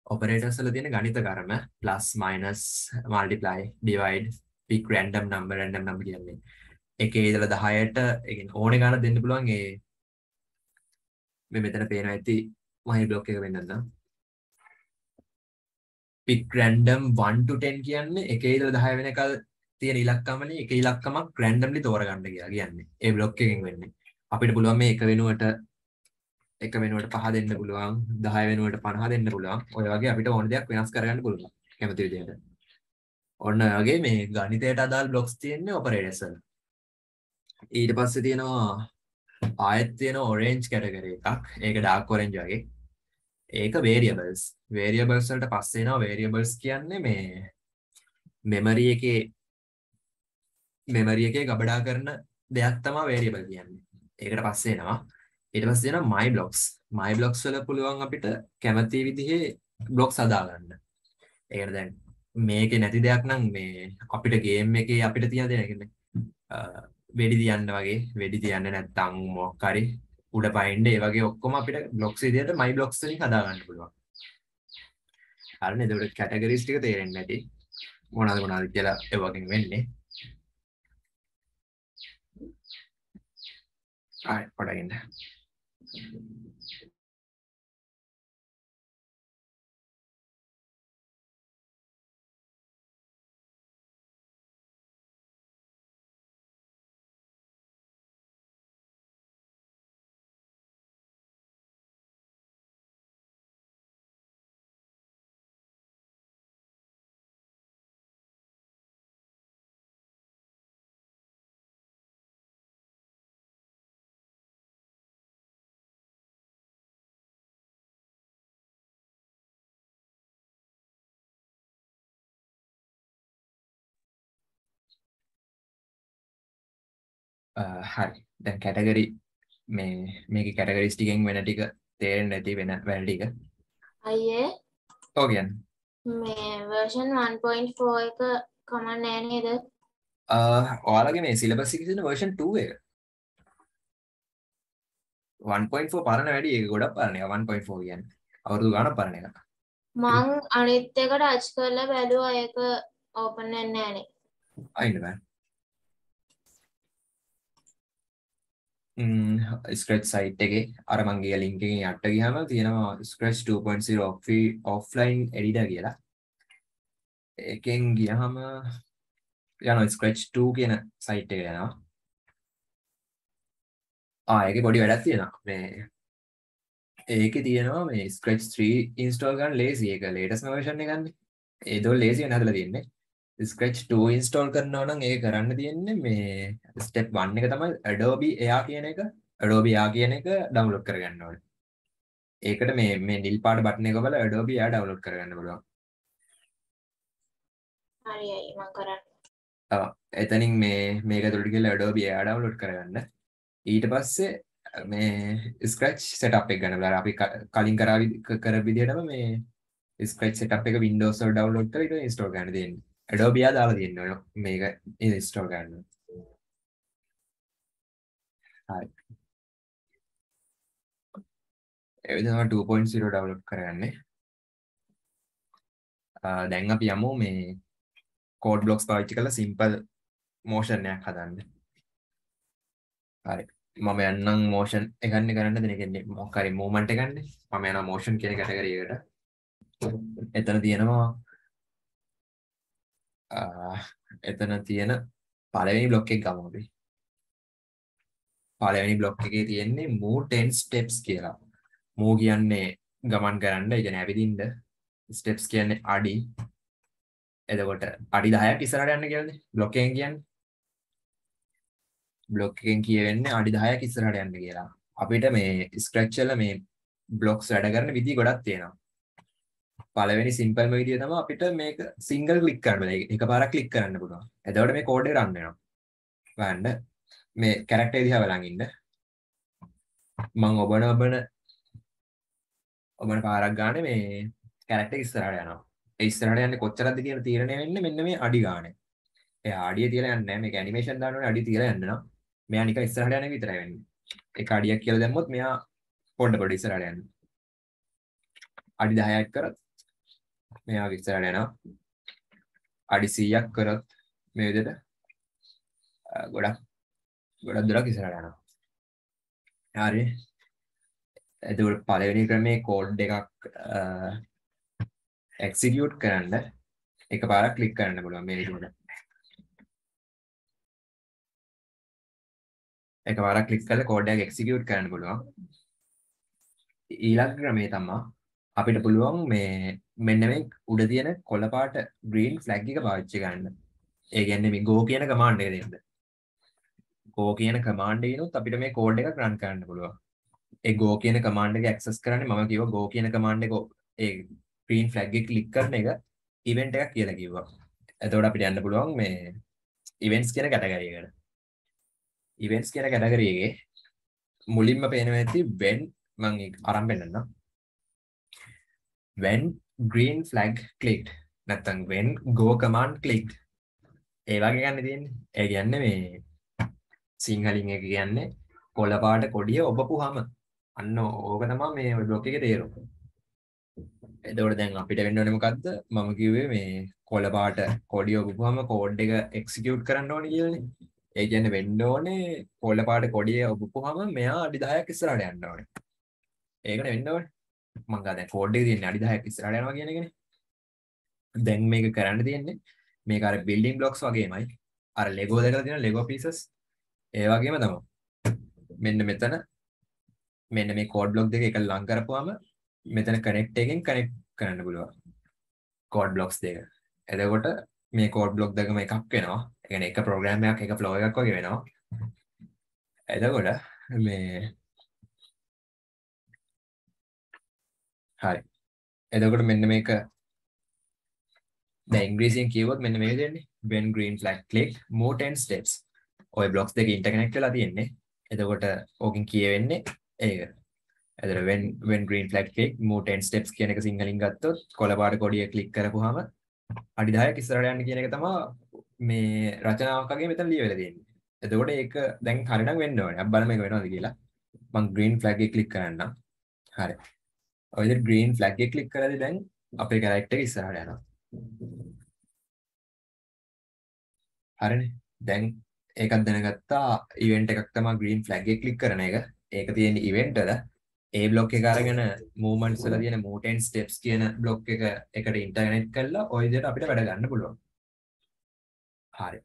operators වල තියෙන ගණිත කර්ම plus minus multiply divide pick random number random number කියන්නේ එකේ ඉඳලා 10ට ඒ කියන්නේ ඕනේ ගානක් දෙන්න පුළුවන් ඒ මේ මෙතන පේනවා ඇති මම බ්ලොක් එක වෙන්නන්නම් pick random 1 to 10 කියන්නේ එකේ ඉඳලා 10 වෙනකල් තියෙන ඉලක්කමනේ එක ඉලක්කමක් randomly තෝරගන්න කියලා කියන්නේ. ඒ block එකෙන් වෙන්නේ. අපිට පුළුවන් මේ එක වෙනුවට එක වෙනුවට 5 දෙන්න පුළුවන් 10 වෙනුවට 50 දෙන්න පුළුවන්. ඔය වගේ අපිට ඕන දෙයක් වෙනස් කරගන්න පුළුවන්. කැමති විදිහට. ඔන්න ඔය වගේ මේ ගණිතයට අදාළ blocks තියෙන්නේ operators වල. ඊට පස්සේ තියෙනවා ආයෙත් තියෙන orange category එකක්. ඒක dark orange වගේ. ඒක variables. variables වලට පස්සේ එනවා variables කියන්නේ මේ memory එකේ memory එකේ ගබඩා කරන දෙයක් තමයි variable කියන්නේ. ඒකට පස්සේ එනවා ඊට පස්සේ එනවා my blocks. my blocks වල පුළුවන් අපිට කැමති විදිහේ blocks හදාගන්න. ඒකට දැන් මේකේ නැති දෙයක් නම් මේ අපිට ගේම් එකේ අපිට තියෙන දෙයක් නේ. වෙඩි තියන්න වගේ වෙඩි තියන්න නැත්තම් මොකක් හරි උඩ පයින්ඩ ඒ වගේ ඔක්කොම අපිට බ්ලොක්ස් විදිහට my blocks වලින් හදාගන්න පුළුවන්. හරිනේ එතකොට කැටගරිස් ටික තේරෙන්නේ නැති මොනවාද මොනවාද කියලා ඒ වගේ වෙන්නේ. ආයි පොඩකින්. Thank you. හරි. දැන් කැටගරි මේ මේක කැටගරිස් ටිකෙන් වෙන ටික තේරෙන්නේ නැති වෙන වැඩ ටික. අයියේ. ඔව් කියන්නේ. මේ version 1.4 එක කමක් නෑ නේද? ඔයාලගේ මේ සිලබස් එකේ තියෙන version 2 එක. 1.4 පරණ වැඩි ඒක ගොඩක් පරණ එක. 1.4 කියන්නේ. අවුරුදු ගාණක් පරණ එක මං අනිත් එක ටච් කරලා බැලුවා. ඒක ඕපන් වෙන්නේ නෑනේ. අයින්න බෑ ස්ක්‍රච් සයිට් එකේ. අර මංගේ ලින්ක් එකෙන් යට ගියාම තියෙනවා ස්ක්‍රච් 2.0 ඔෆ්ලයින් එඩිටර් කියලා. ඒකෙන් ගියහම යනවා ස්ක්‍රච් 2 කියන සයිට් එක යනවා. ආ ඒකේ පොඩි වැඩක් තියෙනවා. මේ ඒකේ තියෙනවා මේ ස්ක්‍රච් 3 ඉන්ස්ටෝල් කරන්න ලේසි ඒක ලේටස්ට් version එක ගන්න ඒ දොල් ලේසි වෙන හදලා තියෙන්නේ. ස්ක්‍රච් 2 ඉන්ස්ටෝල් කරනවා නම් ඒක කරන්න තියෙන්නේ මේ ස්ටෙප් 1 එක තමයි Adobe Air කියන එක Adobe Air කියන එක ඩවුන්ලෝඩ් කරගන්න ඕනේ. ඒකට මේ මේ නිල් පාට බටන් එක ඔබලා Adobe Air ඩවුන්ලෝඩ් කරගන්න පුළුවන්. හරි අයියේ මං කරන්න. ඔව් එතනින් මේ මේක තුලට ගිහලා Adobe Air ඩවුන්ලෝඩ් කරගන්න. ඊට පස්සේ මේ ස්ක්‍රච් සෙටප් එක ගන්න බලන්න අපි කලින් කරා කර විදිහටම මේ ස්ක්‍රච් සෙටප් එක Windows වල ඩවුන්ලෝඩ් කරලා ඊට ඉන්ස්ටෝල් කරන්න තියෙන්නේ. Adobe ආ දාලා තියෙනවා මේක ඉන්ස්ටෝල් කරන්න. හරි. ඒ විදිහම 2.0 ඩවුන්ලෝඩ් කරගන්නේ. දැන් අපි යමු මේ කෝඩ් බ්ලොක්ස් පාවිච්චි කරලා සිම්පල් මෝෂන් එකක් හදන්න. හරි. මම යන්නම් මෝෂන් එකන්නේ කරන්න දෙන කියන්නේ මොකක් හරි මූවමන්ට් එකන්නේ. මම යනවා මෝෂන් කියන කැටගරි එකට. එතන තියෙනවා එතන තියෙන පළවෙනි බ්ලොක් එක ගමු අපි. පළවෙනි බ්ලොක් එකේ තියෙන්නේ move 10 steps කියලා. move කියන්නේ ගමන් කරන්න, ඒ කියන්නේ ඇවිදින්න. steps කියන්නේ අඩි. එතකොට අඩි 10ක් ඉස්සරහට යන්න කියලානේ බ්ලොක් එකෙන් කියන්නේ. බ්ලොක් එකෙන් කියවෙන්නේ අඩි 10ක් ඉස්සරහට යන්න කියලා. අපිට මේ scratch වල මේ blocks වැඩ කරන විදි ගොඩක් තියෙනවා. පළවෙනි සිම්පල්ම විදිය තමයි අපිට මේක සිංගල් ක්ලික් කරන්න බෑ. එකපාරක් ක්ලික් කරන්න පුළුවන්. එතකොට මේ කෝඩ් එක රන් වෙනවා. බලන්න මේ කැරක්ටර් දිහා බලන් ඉන්න. මම ඔබන ඔබන ඔබන පාරක් ගානේ මේ කැරක්ටර් ඉස්සරහට යනවා. ඒ ඉස්සරහට යන්නේ කොච්චරද කියන තීරණය වෙන්නේ මෙන්න මේ අඩි ගානේ. එයා අඩිය තියලා යන්නේ නැහැ. මේක ඇනිමේෂන් දාන්න ඕනේ අඩිය තියලා යන්න නම්. මෙයා නිකන් ඉස්සරහට යන එක විතරයි වෙන්නේ. ඒක අඩියක් කියලා දැම්මොත් මෙයා පොඩ පොඩ ඉස්සරහට යනවා. අඩි 10ක් කරත් මෙයා ඉස්සරහට යනවා. අඩි 100ක් කරොත් මේ විදිහට ගොඩක් ගොඩක් දුරක් ඉස්සරහට යනවා. හරි. එතකොට පළවෙනි ක්‍රමේ කෝඩ් එකක් එක්සිකියුට් කරන්න එකපාරක් ක්ලික් කරන්න පුළුවන් මේ විදිහට. එකපාරක් ක්ලික් කරලා කෝඩ් එක එක්සිකියුට් කරන්න පුළුවන්. ඊළඟ ක්‍රමේ තමයි අපිට පුළුවන් මේ මෙන්න මේ උඩ තියෙන කොළ පාට green flag එක පාවිච්චි කරන්න. ඒ කියන්නේ මේ go කියන command එක දෙන්න. go කියන command එකනොත් අපිට මේ code එකක් run කරන්න පුළුවන්. ඒ go කියන command එක access කරන්නේ මම කිව්වා go කියන command එක ඒ green flag එක click කරන එක event එකක් කියලා කිව්වා. එතකොට අපිට යන්න පුළුවන් මේ events කියන category එකට. events කියන category එකේ මුලින්ම පේනවා ඇති when මම ඒක අරන් පෙන්නන්නම්. When green flag clicked නැත්තම් when go command clicked ඒ වගේ ගන්න තියෙන්නේ. ඒ කියන්නේ මේ සිංහලින් එක කියන්නේ කොළ පාට කොඩිය ඔබපුවාම අන්න ඕක තමයි මේ බ්ලොක් එකේ තේරුම. එතකොට දැන් අපිට වෙන්න ඕනේ මොකද්ද? මම කිව්වේ මේ කොළ පාට කොඩිය ඔබපුවාම කෝඩ් එක එක්සිකියුට් කරන්න ඕනේ කියලානේ. ඒ කියන්නේ වෙන්න ඕනේ කොළ පාට කොඩිය ඔබපුවාම මෙයා අඩි 10ක් ඉස්සරහට යන්න ඕනේ. ඒකනේ වෙන්න ඕනේ. මං ගා දැන් කෝඩ් එකේ තියෙන්නේ අඩි 10ක් ඉස්සරහට යනවා කියන එකනේ. දැන් මේක කරන්න තියෙන්නේ මේක අර බිල්ඩින් බ්ලොක්ස් වගේමයි. අර ලෙගෝ දැකලා තියෙන ලෙගෝ පීසස් ඒ වගේම තමයි. මෙන්න මෙතන මෙන්න මේ කෝඩ් බ්ලොක් දෙක එක ලං කරපුවාම මෙතන කනෙක්ට් එකෙන් කනෙක්ට් කරන්න පුළුවන්. කෝඩ් බ්ලොක්ස් දෙක. එතකොට මේ කෝඩ් බ්ලොක් දෙකම එකක් වෙනවා. ඒ කියන්නේ එක ප්‍රෝග්‍රෑම් එකක් එක ෆ්ලෝ එකක් වගේ වෙනවා. එතකොට මේ හරි. එතකොට මෙන්න මේක දැන් ඉංග්‍රීසියෙන් කිව්වොත් මෙන්න මේක දෙන්නේ when green flag click move 10 steps. ඔය blocks දෙක interconnect වෙලා තියෙන්නේ. එතකොට ඕකෙන් කියවෙන්නේ ඒක. එතකොට when when green flag click move 10 steps කියන එක සිංහලින් ගත්තොත් කොළ පාට කොඩිය ක්ලික් කරපුවාම අඩි 10ක් ඉස්සරහට යන්න කියන එක තමයි මේ රචනාවක් වගේ මෙතන ලියවිලා තියෙන්නේ. එතකොට ඒක දැන් හරිනම් වෙන්න ඕනේ. අපි බලමු මේක වෙනවද කියලා. මම green flag එක ක්ලික් කරන්නම්. හරි. ඔය විදිහට green flag එක click කරලා දැන් අපේ character එක ඉස්සරහට යනවා. හරිනේ. දැන් ඒකත් දැනගත්තා event එකක් තමයි green flag එක click කරන එක. ඒක තියෙන event වල ඒ බ්ලොක් එක අරගෙන movements වල තියෙන move and steps කියන බ්ලොක් එක එකට interconnect කරලා ඔය විදිහට අපිට වැඩ ගන්න පුළුවන්. හරි.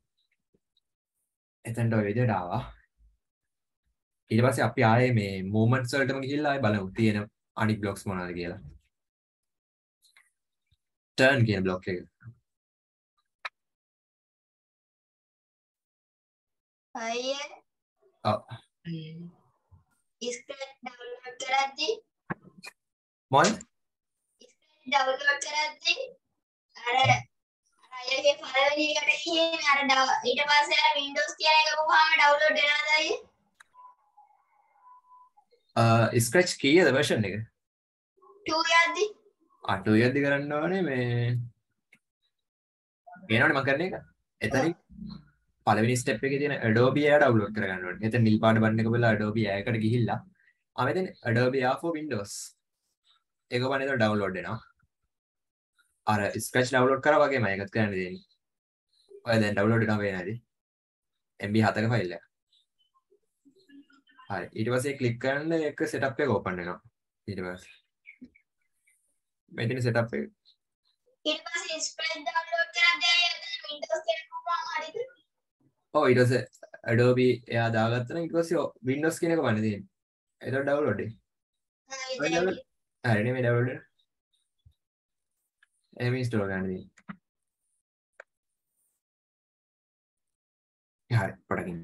එතෙන්ට ඔය විදිහට ආවා. ඊට පස්සේ අපි ආයේ මේ movements වලටම ගිහිල්ලා ආයේ බලමු තියෙන අනිත් blocks මොනවද කියලා. turn කියන block එක. අයියේ ඔව්. ස්ක්‍රැච් ඩවුන්ලෝඩ් කරද්දී මොකද? ස්ක්‍රැච් ඩවුන්ලෝඩ් කරද්දී අර අර අයගේ පළවෙනි එකට ගිහින් අර ඩව- ඊට පස්සේ අර Windows කියන එක ගහුවාම ඩවුන්ලෝඩ් වෙනවද අයියේ? Scratch කීයද version එක? 2 යද්දි අටු යද්දි කරන්න ඕනේ මේ කියනවනේ මම කරන එක. එතනින් පළවෙනි ස්ටෙප් එකේ තියෙන Adobe Air download කරගන්න ඕනේ. එතන නිල් පාට බටන් එක බලලා Adobe Air එකට ගිහිල්ලා ආ මෙතන Adobe Air for Windows. ඒක බලන්න එතන download වෙනවා. අර scratch download කරා වගේම ඒකත් කරන්න දෙන්නේ. ඔය දැන් download වෙනවා නැති. MB 7ක ෆයිල් එක. හරි ඊට පස්සේ ක්ලික් කරන්න ඒක setup එක open වෙනවා. ඊට පස්සේ මෙතන setup එක ඊට පස්සේ ස්ක්‍රැච් ඩවුන්ලෝඩ් කරද්දී Windows කියන එක ගහුවාම හරිද? ඔව් ඊට පස්සේ Adobe එයා දාගත්තා නම් ඊට පස්සේ Windows කියන එක බලන්න තියෙන්නේ. එතකොට download එක. download හරි නේ මේ download එක. එහෙම install කරන්න තියෙන්නේ. හරි පොඩකින්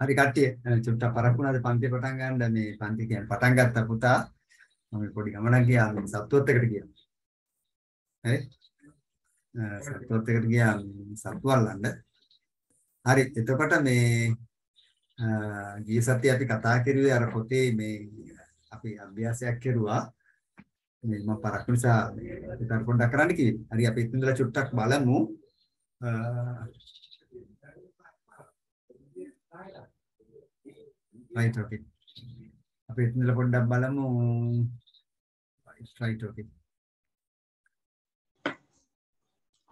හරි කට්ටිය චුට්ටක් පරක් වුණාද පන්ති පටන් ගන්න මේ පන්ති කියන්නේ පටන් ගත්ත පුතා මම පොඩි ගමනක් ගියා මේ සත්තුවත් එකට ගියා. හරි? සත්තුවත් එකට ගියා සත්තු අල්ලන්න. හරි එතකොට මේ ගිය සතියේ අපි කතා කරුවේ අර පොතේ මේ අපි අභ්‍යාසයක් කෙරුවා. මේ මම පරක් නිසා විතර පොඩ්ඩක් කරන්න කිව්වේ. හරි අපි ඉතින්දලා චුට්ටක් බලමු. right okay. අපි ඉතින්දලා පොඩ්ඩක් බලමු. right okay.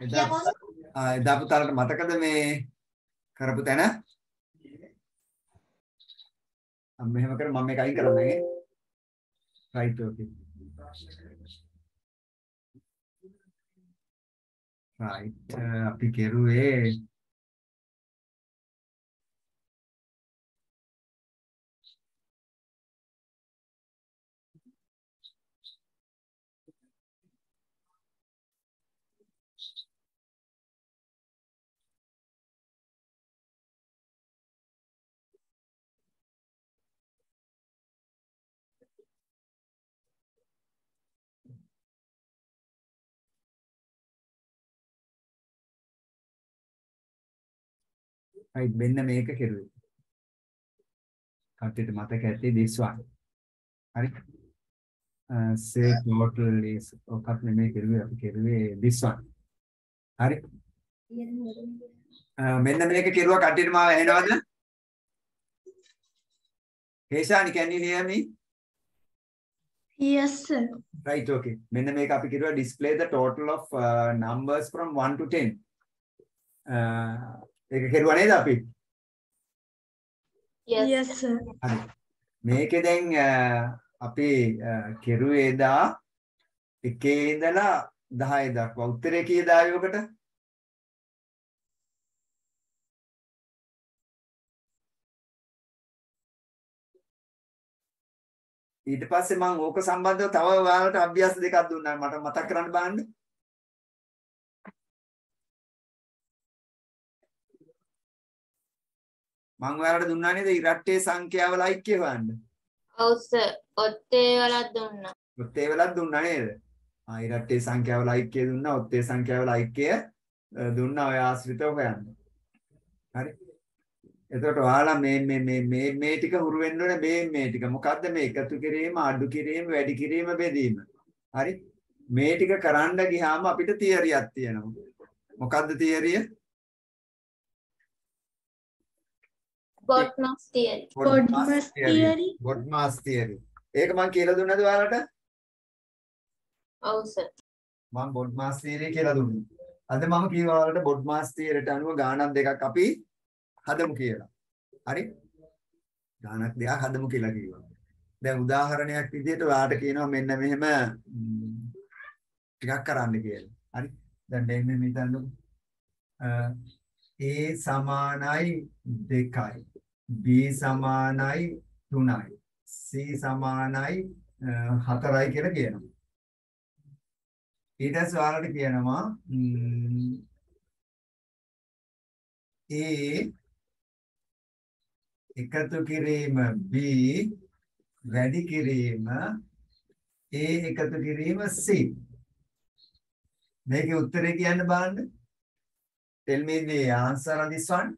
එදා ආ එදා පුතාලට මතකද මේ කරපු තැන? අම්ම මෙහෙම කර මම මේක අයින් කරන්නේ. right okay. Right අපි කෙරුවේ right මෙන්න මේක කෙරුවේ. කට්ටියට මතක ඇති this one. හරි. say total is ඔකත් නෙමෙයි කෙරුවේ අපි කෙරුවේ this one. හරි. මෙන්න මේක කෙරුවා කට්ටියට මාව ඇහෙනවද? Heshani can you hear me? Yes, sir. Right, okay. මෙන්න මේක අපි කිව්වා display the total of uh, numbers from 1 to 10. Uh, ඒක කෙරුවා නේද අපි? Yes, sir. හරි. මේකේ දැන් අපි කෙරුවේ දා එකේ ඉඳලා 10 දක්වා උත්තරේ කීයද ආයෝකට? ඊට පස්සේ මම ඕක සම්බන්ධව තව ඔයාලට අභ්‍යාස දෙකක් දුන්නා මට මතක් කරන්න බලන්න. මම ඔයාලට දුන්නා නේද ඉරට්ටේ සංඛ්‍යාවල ඓක්‍ය හොයන්න. ඔව් සර් ඔත්තේ වලක් දුන්නා. ඔත්තේ වලක් දුන්නා නේද? ආ ඉරට්ටේ සංඛ්‍යාවල ඓක්‍ය දුන්නා ඔත්තේ සංඛ්‍යාවල ඓක්‍ය දුන්නා ඔය ආශ්‍රිතව හොයන්න. හරි. එතකොට ඔයාලා මේ මේ මේ මේ මේ ටික හුරු වෙන්න ඕනේ මේ මේ ටික. මොකද්ද මේ එකතු කිරීම, අඩු කිරීම, වැඩි කිරීම, බෙදීම. හරි? මේ ටික කරන්න ගියාම අපිට තියරියක් තියෙනවා. මොකද්ද තියරිය? BODMAS theory. Bodmas theory. BODMAS theory. ඒක මම කියලා දුන්නද ඔයාලට? ඔව් සර්. මම බොඩ්මාස් තියරි කියලා දුන්නා. අද මම කියවා ඔයාලට බොඩ්මාස් තියරිට අනුව ගාණක් දෙකක් අපි හදමු කියලා. හරි? ගාණක් දෙකක් හදමු කියලා කිව්වා. දැන් උදාහරණයක් විදිහට ඔයාලට කියනවා මෙන්න මෙහෙම ටිකක් කරන්න කියලා. හරි? දැන් මෙහෙම හිතන්නකො. A සමානයි 2යි. B සමානයි 3යි. C සමානයි 4යි කියලා කියනවා. ඊට පස්සේ ඔයාලට කියනවා A එකතු කිරීම B වැඩි කිරීම A එකතු කිරීම C. මේකේ උත්තරේ කියන්න බලන්න. Tell me the answer on this one.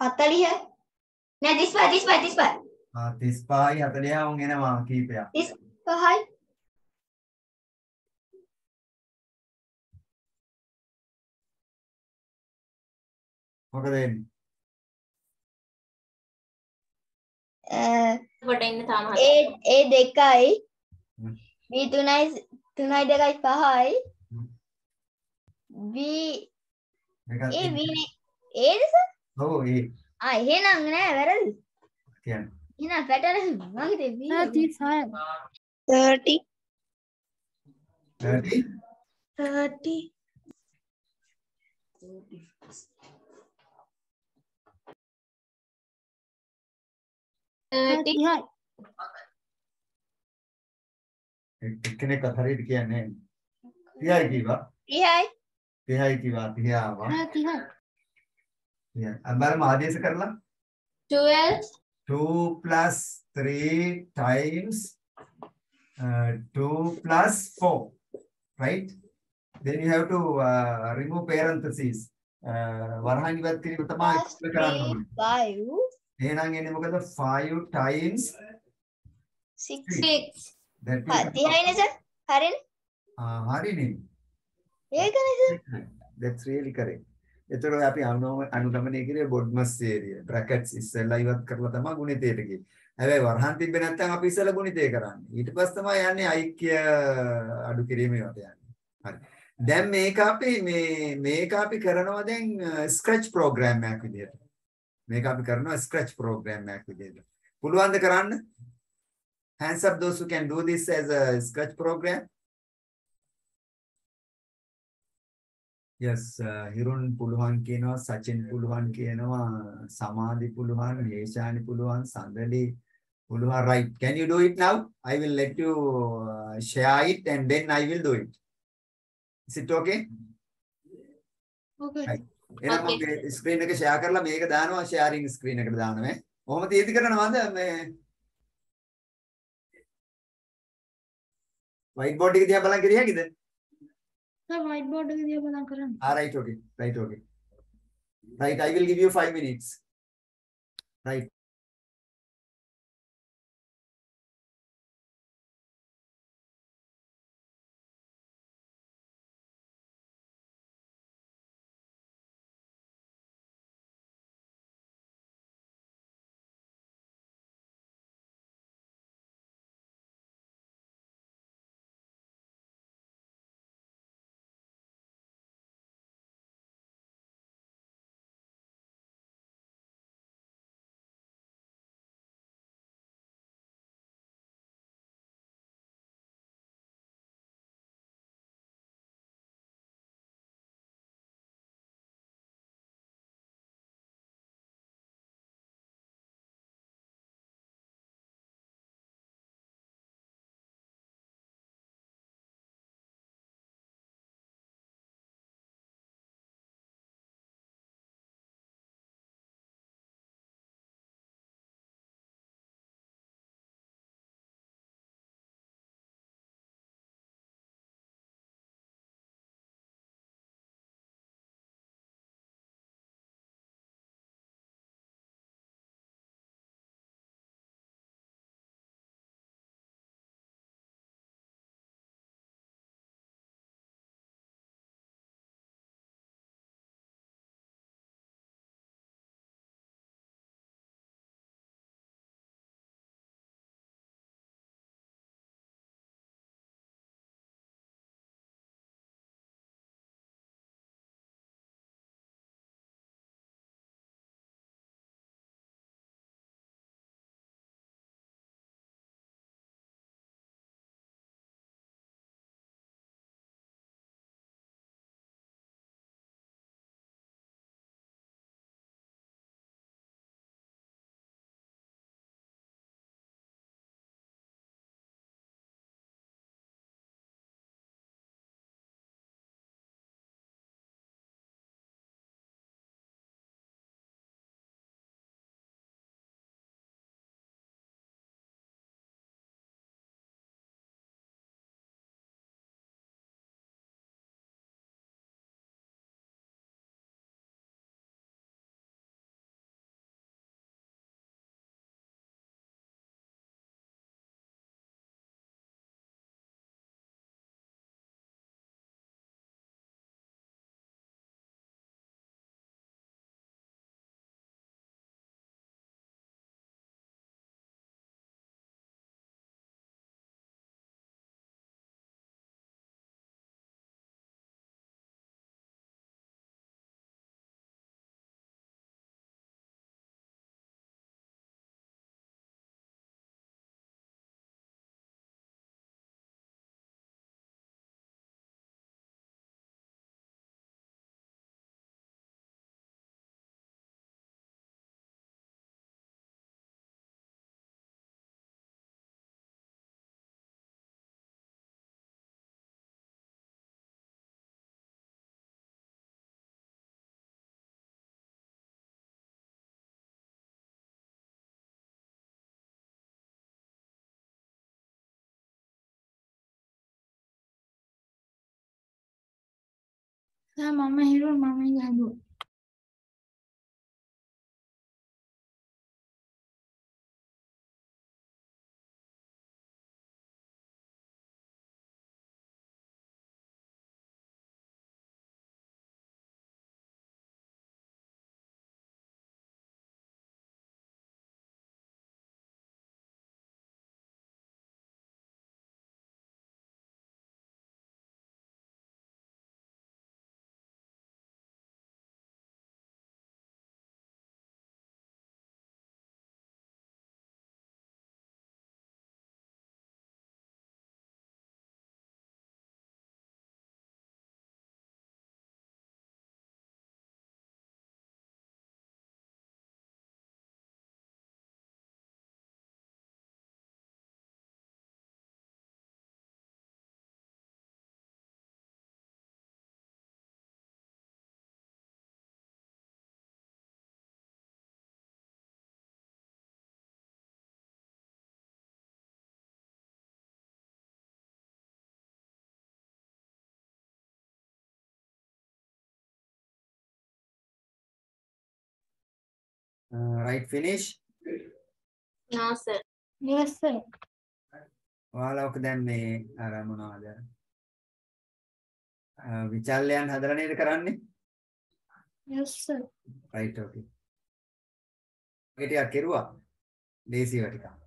හතලිහ නෑ තිස්පා තිස්පා තිස්පා ආ 35යි 40 උන් එනවා කීපයක්. පහයි මොකද වෙන්නේ? කොට ඉන්න තාම හරි. ඒ ඒ දෙකයි හ්ම්. B තුනයි තුනයි දෙකයි පහයි හ්ම්. B මේකත් ඒ B නේ ඒද සර් ඔව් ඒ ආ එහෙනම් නෑ වැරදි කියන්නේ. එහෙනම් පැටලෙ මම හිතේ B 30 30 30 30 එක්කෙනෙක් හරියට කියන්නේ නැහැ. 30යි කිව්වා. 30යි 30යි කිව්වා 30 ආවා. 30යි. අම්බරම ආදේශ කරලා 12 2 plus 3 times uh, 2 plus 4 right? Then you have to uh, remove parentheses. uh, වරහන් ඉවත් කිරීම තමයි plus ඉස්සෙල්ලා කරන්න 3 ඕනේ 5 එහෙනම් එන්නේ මොකද 5 times 6 6 that will 30යිනේ සර් හරිනේ ආ හරිනේ ඒකනේ සර් that's really correct එතකොට අපි අනුම අනුගමනය කරේ බොඩ්මස් ඒරිය බ්‍රැකට්ස් ඉස්සෙල්ලා ඉවත් කරලා තමයි ගුණිතයට ගියේ. හැබැයි වරහන් තිබ්බේ නැත්නම් අපි ඉස්සෙල්ලා ගුණිතය කරන්නේ. ඊට පස්සේ තමයි යන්නේ ඓක්‍ය අඩු කිරීමේ වට යන්නේ. හරි. දැන් මේක අපි මේ මේක අපි කරනවා දැන් uh, ස්ක්‍රැච් ප්‍රෝග්‍රෑම් එකක් විදිහට. මේක අපි කරනවා ස්ක්‍රැච් ප්‍රෝග්‍රෑම් එකක් විදිහට. පුළුවන් ද කරන්න? hands up those who can do this as a scratch program. Yes uh, හිරුන් පුළුවන් කියනවා සචින් පුළුවන් කියනවා සමාධි පුළුවන් හේෂානි පුළුවන් සඳලි පුළුවන් right. Can you do it now? I will let you uh, share it and then i will do it. Is it okay? Okay. එහෙනම් මම ස්ක්‍රීන් එක ෂෙයා කරලා මේක දානවා ෂෙයාරින් ස්ක්‍රීන් එකට දානවා ඈ. කොහොම තියෙදි කරනවද? මේ white board එක දිහා බලන් කිරිය හැකිද Sir, whiteboard is here. Ah, right, okay. Right, okay. Right, I will give you five minutes. Right. Sir මම හිරුවා මම ඉඳ හැදුවා. Right finish No, sir. yes sir. ඔයාලා ඔක දැන් මේ අර මොනවද? අ, විචල්යන් හදලා නේද කරන්නේ? Yes sir. ඕකේ ඒ ටිකක් කෙරුවා. දේසිව ටිකක්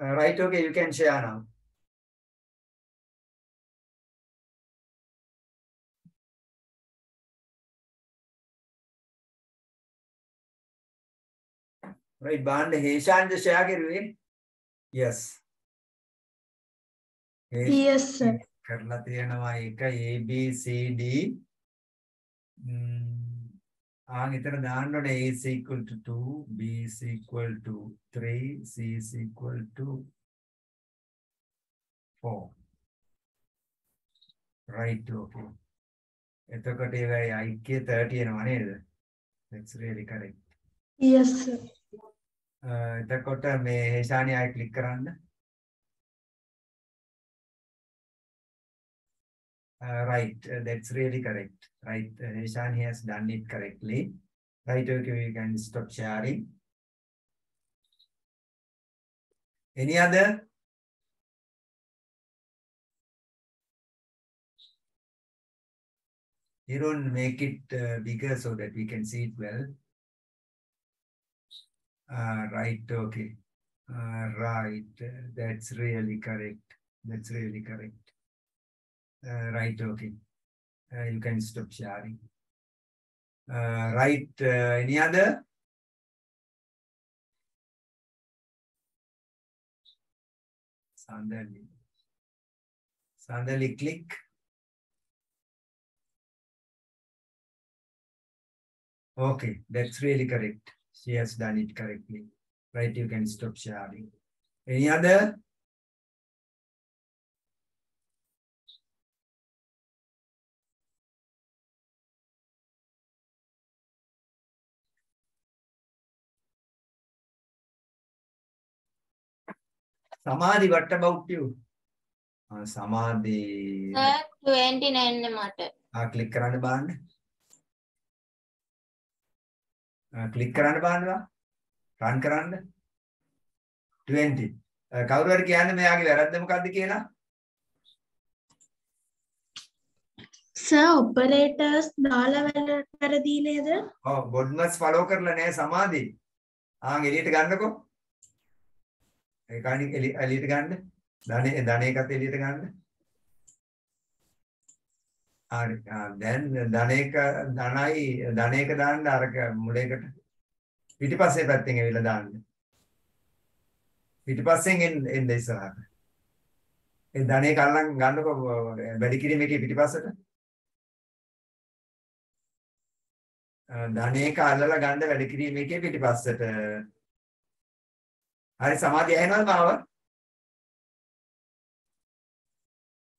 Uh, right, okay, you can share now. Right, බාන්න හේෂාන්ද ෂෙයා කරුවේ? Yes. yes sir කරලා තියෙනවා එක A B C D ම්ම්, ආන් එතන දාන්න ඕනේ A is equal to 2 B is equal to 3 C is equal to 4 right okay. එතකොට ඒවයි IK 30 එනවා නේද? That's really correct. Yes sir. අ, එතකොට මේ හේෂානි ආයි ක්ලික් කරන්න. Uh, right, uh, that's really correct. Right, uh, Heshani has done it correctly. Right, okay, we can stop sharing. Any other? You don't make it uh, bigger so that we can see it well. Uh, right, okay. Uh, right, uh, that's really correct. That's really correct. Uh, right, okay. Uh, you can stop sharing. Uh, right, uh, any other? Sandali. Sandali, click. Okay, that's really correct. She has done it correctly. Right, you can stop sharing. Any other? Samadhi, what about you? Samadhi. Sir 29 නේ මට. ආ click කරන්න බලන්න. ආ click කරන්න බලන්නවා. රන් කරන්න. 20. ආ, කවුරු හරි කියන්නේ මෙයාගේ වැරද්ද මොකද්ද කියලා? සර් ඔපරේටර්ස් දාලා වැර- වැරදි නේද? ඔව් බොඩ්මස් ෆලෝ කරලා නැහැ සමාධි. ආන් එළියට ගන්නකෝ. ඒ කණි එලි- එළියට ගන්න. ධනේ ධනේකත් එළියට ගන්න. හරි. ආ, දැන් ධනේක ධනයි ධනේක දාන්න අරක මුලයකට. පිටිපස්සේ පැත්තෙන් ඇවිල්ලා දාන්න. පිටිපස්සෙන් එන්න එන්න ඉස්සරහට. ඒ ධනේක අල්ලන් ගන්නකො වැඩි කිරීම එකේ පිටිපස්සට. ධනේක අල්ලලා ගන්න වැඩි කිරීම එකේ පිටිපස්සට. හරි සමාධිය ඇහෙනවද මාව?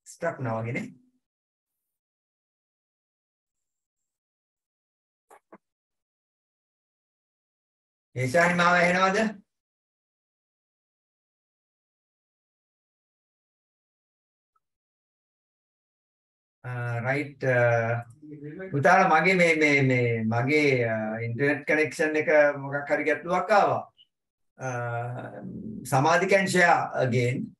ස්ටක් නවගේනේ. ඒෂානි මාව ඇහෙනවද? රයිට් පුතාලා මගේ මේ මේ මේ මගේ ඉන්ටර්නෙට් කනෙක්ෂන් එක මොකක් හරි ගැටලුවක් ආවා. Uh, samadhi can share again.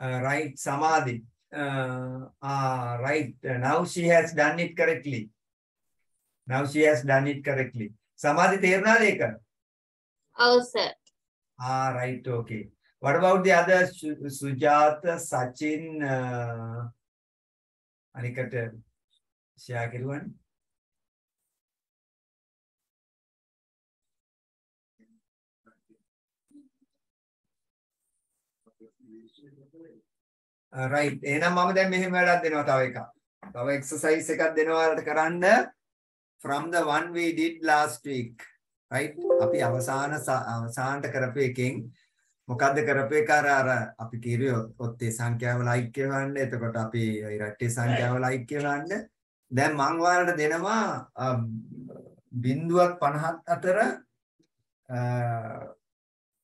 Uh, right, Samadhi. Uh, uh, right, now she has done it correctly. Now she has done it correctly. Samadhi Terna Lekar? Oh, sir. Ah, right, okay. What about the other Sujata, Sachin, uh, අනිකට share කරුවනේ. Right uh, එහෙනම් මම දැන් මෙහෙම වැඩක් දෙනවා තව එකක්. තව එක්සර්සයිස් එකක් දෙනවා ඔයාලට කරන්න from the one we did last week. right? අපි අවසාන ස- අවසානට කරපු එකෙන් මොකද්ද කරපු එක අර අපි කිරුවේ ඔත්තේ සංඛ්‍යාව ලයික් කියවන්න එතකොට අපි ඉරට්ටේ සංඛ්‍යාව ලයික් කියවන්න දැන් මං ඔයාලට දෙනවා අ, බිංදුවක් 54 අ,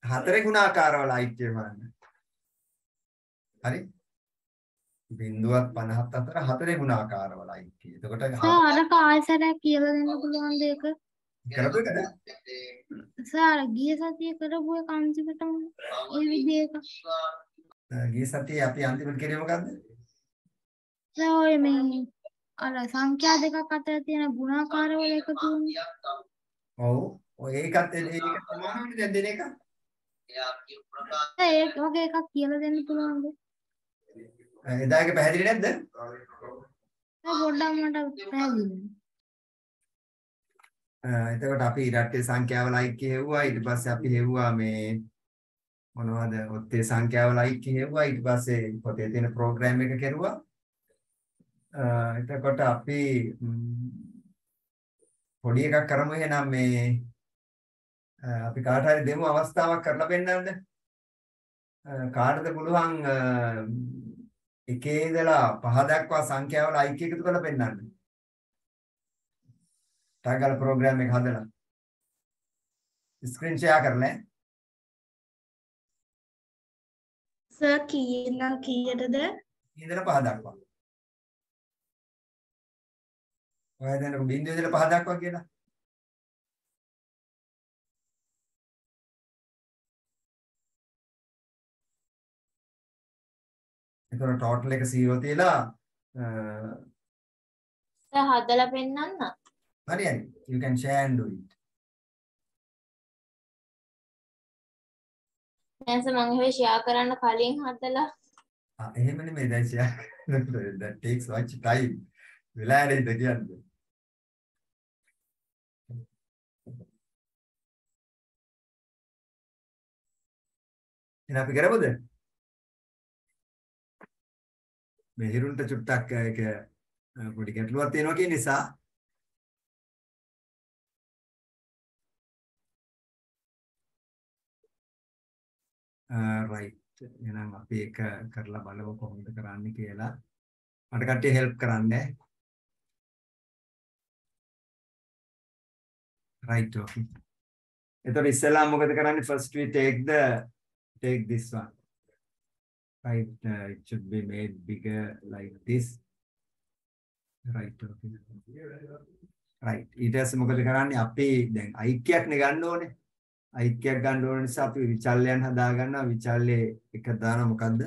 හතරේ ගුණාකාරව ලයික් කියවන්න හරි බිංදුවක් 54 හතරේ ගුණාකාරව ලයික් කිය. එතකොට සර් අර කායසරයක් කියලා දෙන්න පුළුවන් දෙයක. කරපු එකද? සර් ගිය සතියේ කරපු එක අන්තිමටම ඒ විදිහක. ගිය සතියේ අපි අන්තිමට කරේ මොකද්ද? සර් ඔය මේ අර සංඛ්‍යා දෙකක් අතර තියෙන ගුණාකාර වල එකතු වෙන. ඔව්. ඔය ඒකත් ඒක සමානවනේ දැන් දෙන එක. ඒක වගේ එකක් කියලා දෙන්න පුළුවන්ද? එදා එක පැහැදිලි නැද්ද? පොඩ්ඩක් මට පැහැදිලි. අ, එතකොට අපි ඉරට්ටේ සංඛ්‍යාව ලයික් කියෙව්වා ඊට පස්සේ අපි හෙව්වා මේ මොනවද? ඔත්තේ සංඛ්‍යාව ලයික් කියෙව්වා ඊට පස්සේ පොතේ තියෙන ප්‍රෝග්‍රෑම් එක කෙරුවා. අ, එතකොට අපි ම්, පොඩි එකක් කරමු. එහෙනම් මේ අ, අපි කාට හරි දෙමු අවස්ථාවක් කරලා පෙන්නන්න. අ, කාටද පුළුවන් අ, එකේ ඉඳලා පහ දක්වා සංඛ්‍යාව ලයික් එකතු කරලා පෙන්නන්න? ටගල ප්‍රෝග්‍රෑම් එක හදලා ස්ක්‍රීන් ෂෙයා කරලා සර් කීයෙන් කීයටද? ඉඳලා පහ දක්වා ඔය දැන් බිංදුව ඉඳලා පහ දක්වා කියලා. එතකොට ටෝටල් එක 0 තියලා හදලා පෙන්නන්න. හරි හරි. You can share and do it. නෑ සර් මම එහෙම ෂෙයා කරන්න කලින් හදලා ආ එහෙම නෙමෙයි දැන් share කරනකොට that takes much time. වෙලා නැද්ද කියන්නේ? එහෙනම් අපි කරමුද? මේ හිරුන්ට චුට්ටක් ඒක පොඩි ගැටලුවක් තියෙනවා කියන නිසා Uh, රයිට් එහෙනම් අපි ඒක කරලා බලමු කොහොමද කරන්න කියලා. මට කට්ටිය හෙල්ප් කරන්න. රයිට් ඕකේ එතකොට ඉස්සෙල්ලා මොකද කරන්නේ? First we take the take this one. Right uh, it should be made bigger like this. Right okay. Right. ඊට පස්සේ මොකද කරන්නේ? අපි දැන් ඓක්‍යයක් නේ ගන්න ඕනේ. ඓක්‍යයක් ගන්න ඕන නිසා අපි විචල්යන් හදා ගන්නවා. විචල්යේ එක දාන මොකද්ද?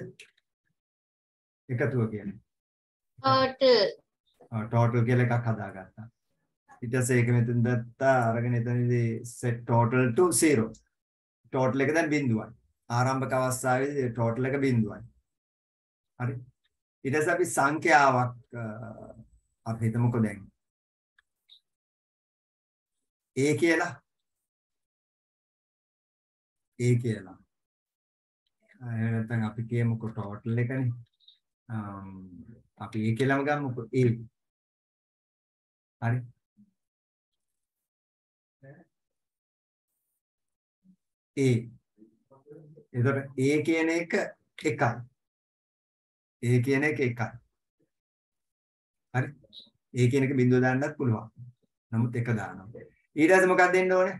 එකතුව කියන්නේ. ටෝටල් ටෝටල් කියලා එකක් හදාගත්තා. ඊට පස්සේ ඒක මෙතන දැත්තා. අරගෙන එතනදී set total to 0 ටෝටල් එක දැන් බිඳුවයි. ආරම්භක අවස්ථාවේදී ටෝටල් එක බිඳුවයි. හරි? ඊට පස්සේ අපි සංඛ්‍යාවක් අපි හිතමුකෝ දැන්. A කියලා a කියලා එහෙම නැත්නම් අපි කියමුකෝ ටෝටල් එකනේ. අම්, අපි a කියලාම ගමුකෝ a හරි. A එතකොට A කියන එක එකයි. A කියන එක එකයි. හරි? A කියන එක බිඳුව දාන්නත් පුළුවන්. නමුත් එක දානවා. ඊට පස්සේ මොකක්ද දෙන්න ඕනේ?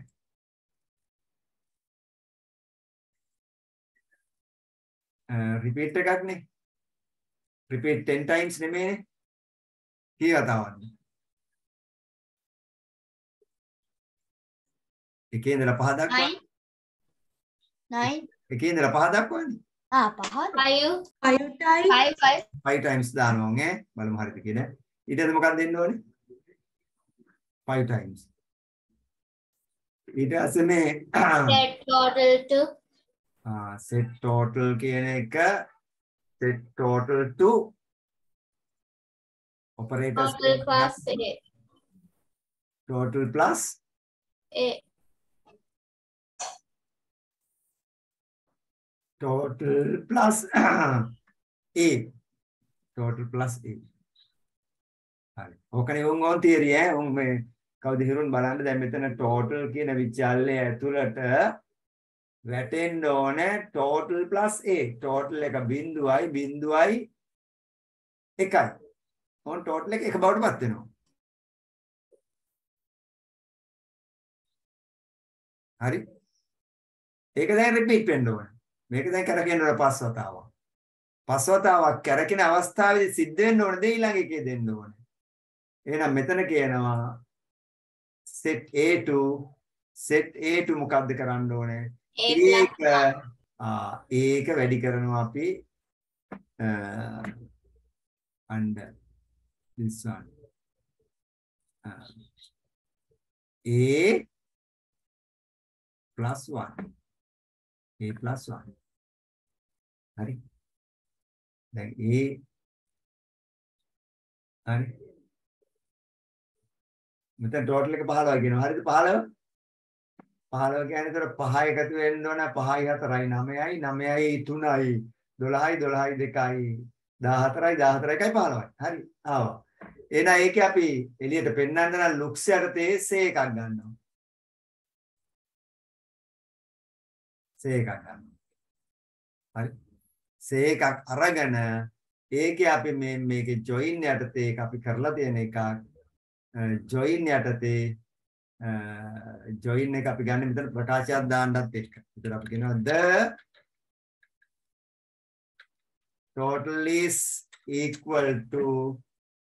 රිපීට් එකක් නේ රිපීට් 10 times නෙමෙයිනේ. කී වතාවක්ද එකේ ඉඳලා පහ දක්වා. නයි එකේ ඉඳලා පහ දක්වානේ ආ පහද 5 5 5 5 times දානවා ඈ බලමු හරිද කියලා. ඊට පස්සේ මොකක්ද දෙන්න ඕනේ? 5 times. ඊට පස්සේ මේ set total to set total කියන එක set total to operators total plus a. Total plus a. Total plus a. Total plus a. හරි. ඕකනේ උන් ඕන් තියරි ඈ. උන් මේ කවුද හිරුන් බලන්න. දැන් මෙතන total කියන විචල්ලය ඇතුළට වැටෙන්න ඕනේ total plus a total එක බිඳුවයි බිඳුවයි එකයි ඕන් total එක එක බවට පත් වෙනවා හරි ඒක දැන් රිපීට් වෙන්න ඕනේ මේක දැන් කරගෙන යන පස් වතාවක්. පස් වතාවක් කරකින අවස්ථාවේදී සිද්ධ වෙන්න ඕන දේ ඊළඟ එකේ දෙන්න ඕනේ. එහෙනම් මෙතන කියනවා set A2 set A2 මොකද්ද කරන්න ඕනේ? A ඒක plus ආ ඒක වැඩි කරනවා අපි under this one. Uh, A plus 1. A plus 1. හරි. දැන් A හරි. මෙතන ටෝටල් එක 15 කියනවා. හරිද 15? 15 කියන්නේ ඒතර 5 එකතු වෙන්න ඕන 5යි 4යි 9යි 9යි 3යි 12යි 12යි 2යි 14යි 14යි 15යි. හරි. ආවා. එහෙනම් ඒකේ අපි එළියට පෙන්වන්න නම් ලුක්ස් යටතේ සේ එකක් ගන්නවා. සේ එකක් ගන්නවා. හරි. සේ එකක් අරගෙන ඒකේ අපි මේ මේකේ join යටතේ ඒක අපි කරලා තියෙන එකක් join යටතේ join එක අපි ගන්න මෙතන ප්‍රකාශයක් දාන්නත් එක්ක. ඒතර අපි කියනවා the total is equal to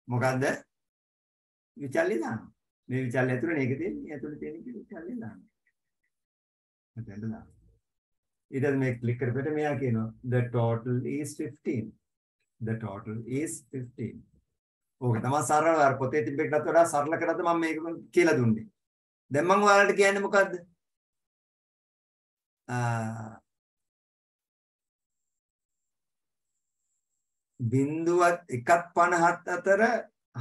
මොකද්ද? විචල්්‍ය දානවා. මේ විචල්්‍ය ඇතුළේ මේක තියෙන මේ ඇතුළේ තියෙන එක විචල්්‍ය දානවා. මෙතෙන්ට දානවා. ඊට පස්සේ මේ ක්ලික් කරපිට මෙයා කියනවා the total is 15. the total is 15. ඕක තමයි සරල අර පොතේ තිබෙන්නට වඩා සරල කරද්ද මම මේක කියලා දුන්නේ. දැන් මම ඔයාලට කියන්නේ මොකද්ද? බිඳුවත් එකත් 50ත් අතර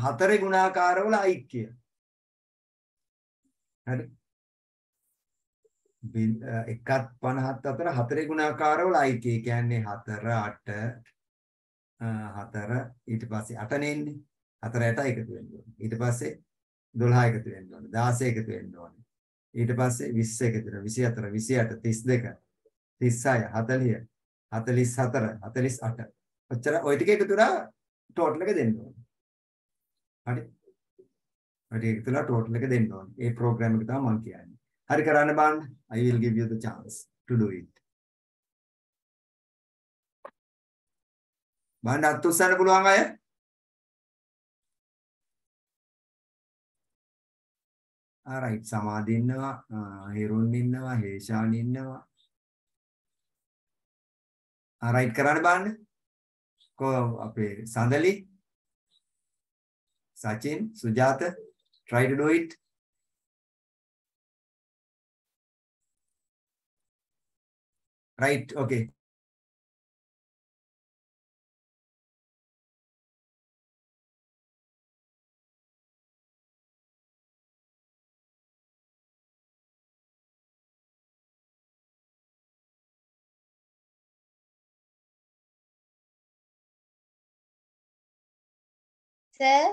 හතරේ ගුණාකාරවල ඓක්‍ය. හරි. එකත් 50ත් අතර හතරේ ගුණාකාරවල ඓක්‍ය. කියන්නේ 4 8 4 ඊට පස්සේ 8 නෙන්නේ. 4 8 එකතු වෙන්න ඕනේ. ඊට පස්සේ 12 එකතු වෙන්න ඕනේ. 16 එකතු වෙන්න ඕනේ. ඊට පස්සේ 20 එකතු වෙනවා. 24 28 32 36 40 44 48 ඔච්චර ওই ටික එකතු කරලා ටෝටල් එක දෙන්න ඕනේ. හරි. ඔය ටික එකතු කරලා ටෝටල් එක දෙන්න ඕනේ. ඒ ප්‍රෝග්‍රෑම් එක තමයි මම කියන්නේ. හරි කරන්න බලන්න. I will give you the chance to do it. බලන්න අත් උස්සන්න පුළුවන් අය? ආරයිට් සමාධි ඉන්නවා, හිරුන් ඉන්නවා, හේෂාන් ඉන්නවා. ආරයිට් කරන්න බලන්න. ko අපේ Sandali Sachin Sujatha try to do it right okay sir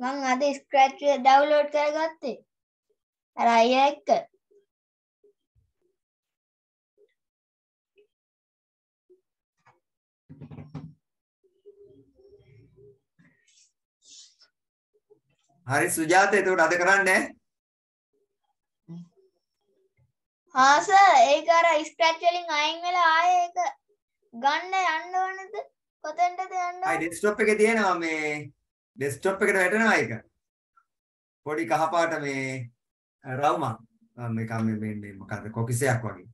මං අද ස්ක්‍රැච් ඩවුන්ලෝඩ් කරගත්තේ. අර අයියා එක්ක. හරි සුජාත එතකොට අද කරන්නේ? හා සර් ඒක අර ස්ක්‍රැච් වලින් අයින් වෙලා ආයේ ඒක ගන්න යන්න ඕනද? කොතෙන්ටද යන්න ඕනේ? ඩෙස්ක්ටොප් එකේ තියෙනවා මේ ඩෙස්ක්ටොප් එකට වැටෙනවා ඒක. පොඩි කහපාට මේ රවුමක්. මේක මේ මේ මොකද්ද කොකිසයක් වගේ.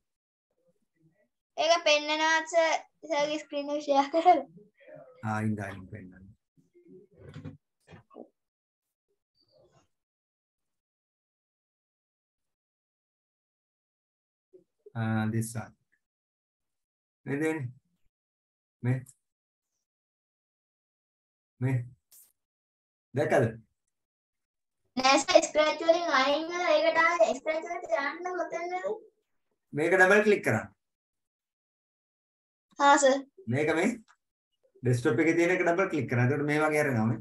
ඒක පෙන්නනවා සර් සර්ගේ ස්ක්‍රීන් එක ෂෙයා කරලා. ආ ඉඳන් පෙන්නන්න. uh, this one. And then මේ මේ දැකද නෑ සර් ස්ක්‍රැච් වලින් අයින් වෙලා ඒකට ආයේ ස්ක්‍රැච් වලට යන්න කොතෙන්ද මේක ඩබල් ක්ලික් කරන්න. හා සර් මේක මේ ඩෙස්ක්ටොප් එකේ තියෙන එක ඩබල් ක්ලික් කරන්න. එතකොට මේ වගේ අරනවා මේ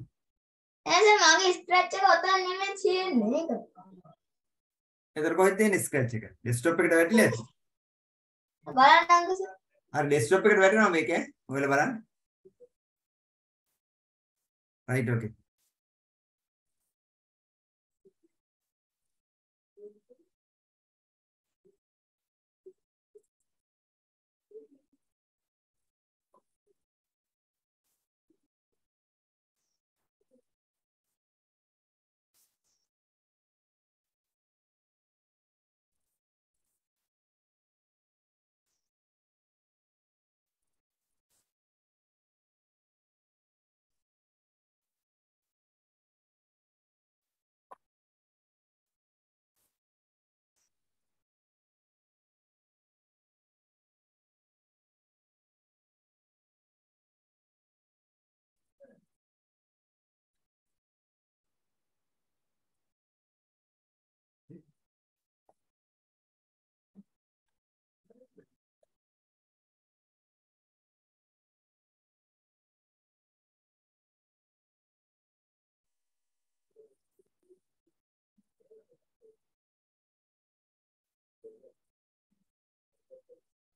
නෑ සර් මගේ ස්ක්‍රැච් එක ඔතන නෙමෙයි තියෙන්නේ. ඒක එතකොට කොහෙද තියෙන්නේ ස්ක්‍රැච් එක? ඩෙස්ක්ටොප් එකට වැටිලා ඇති. බලන්නම්කෝ සර් අර ඩෙස්ක්ටොප් එකට වැටෙනවා මේක. ඈ. ඔයාලා බලන්න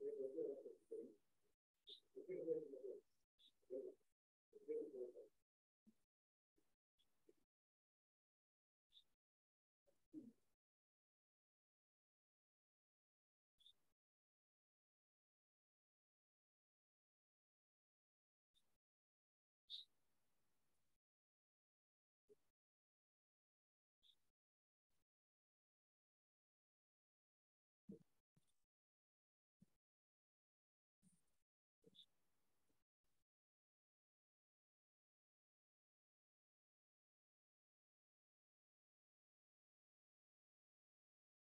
Gracias.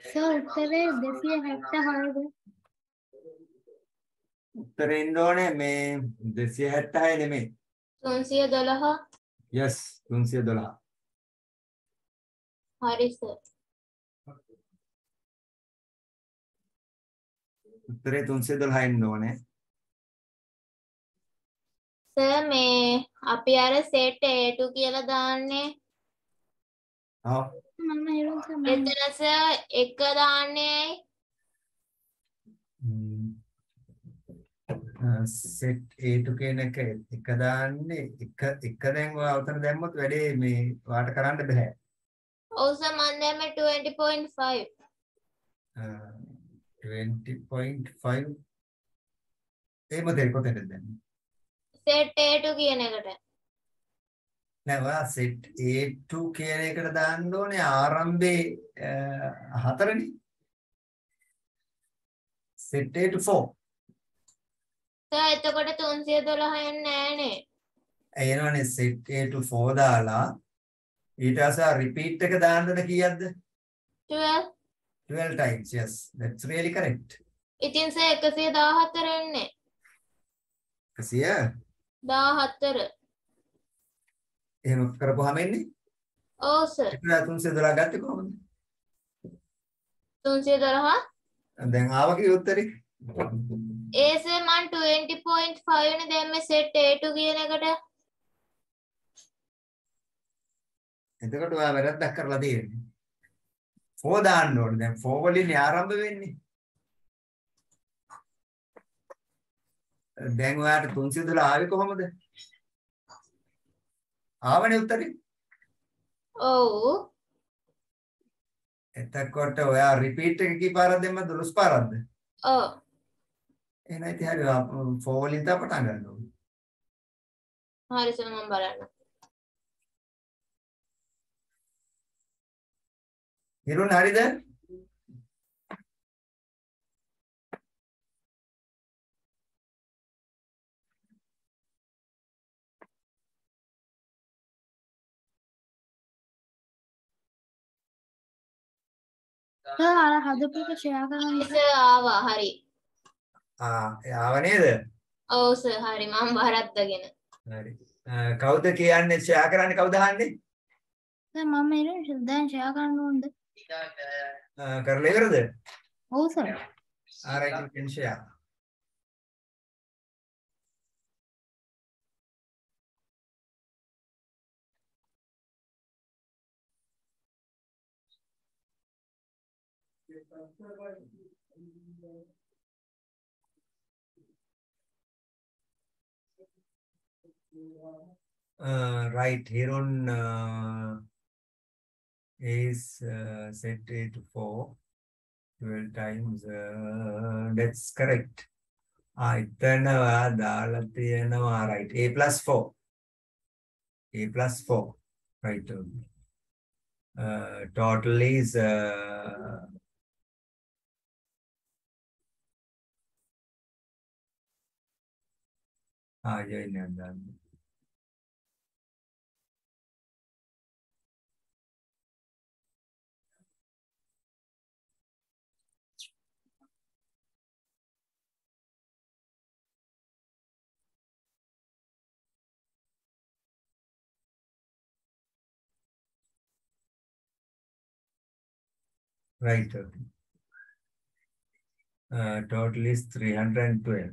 සර් උත්තරේ 266ද උත්තරේ ඉන්න ඕනේ මේ 276 නෙමෙයි. තුන්සිය දොළහ yes 312. හරි සර් උත්තරේ 312 ඉන්න ඕනේ. සර් මේ අපි අර සෙට් A2 කියලා දාන්නේ. ආ මම හිරුම් සර් එතන සර් එක දාන්නේ ඇයි? සෙට් A2 කියන එක එක දාන්නේ එක එක දැන් ඔය අවතන දැම්මොත් වැඩේ මේ වාට කරන්න බෑ. සර් මන් දැම්මේ 20.5 අ, 20.5 එහෙම දෙයක් කොතනද දැන්? සෙට් A2 කියන එකට නෑ ඔයා සෙට් A2 කියන එකට දාන්න ඕනේ ආරම්භයේ හතරනේ. Set A2 4. සර් එතකොට 312 එන්නේ නෑනේ එනවනේ සෙට් A2 4 දාලා ඊට පස්සේ රිපීට් එක දාන්නද කීයක්ද? 12 12 times yes. That's really correct. ඉතින් සර් 114 එන්නේ 100 14 එහෙම කරපුවාම එන්නේ? ඔව් සර්. ඒක 312 ගත්තේ කොහොමද? 312 දැන් ආවා කී උත්තරේ? ඒ සර් මන් 20.5 නේ දැම්මේ සෙට් A2 කියන එකට එතකොට ඔයා වැරද්දක් කරලා තියෙන්නේ. 4 දාන්න ඕනේ. දැන් 4 වලින් ආරම්භ වෙන්නේ. දැන් ඔයාට 312 ආවේ කොහොමද? ආවනේ උත්තරේ. ඔව් එතකොට ඔයා රිපීට් එක කී පාරක් දෙන්නද 12 පාරක්ද? ඔව් එහෙනම් ඉතින් හරි 4 වලින් තමයි පටන් ගන්න ඕනේ. හරි සර් මම බලන්න හිරුණ හරිද? සර් අර හදපු එක ෂෙයා කරන්න සර් ආවා. හරි. ආ ආව නේද? ඔව් සර්. හරි. මම වරද්දගෙන. හරි. කවුද කියන්නේ? ෂෙයා කරන්නේ කවුද අහන්නේ? සර් මම ඉන්නේ දැන් ෂෙයා කරන්න ඕනද? අ, කරලා ඉවරද ඔව් sir alright you can share Uh, right. Here on uh, is uh, set it for 12 times. Uh, that's correct. Ah, ittanava, dalatyanava, right. A plus 4. A plus 4. Right. Uh, total is uh, Ah, yeah, yeah, yeah. Right. Uh, total is 312.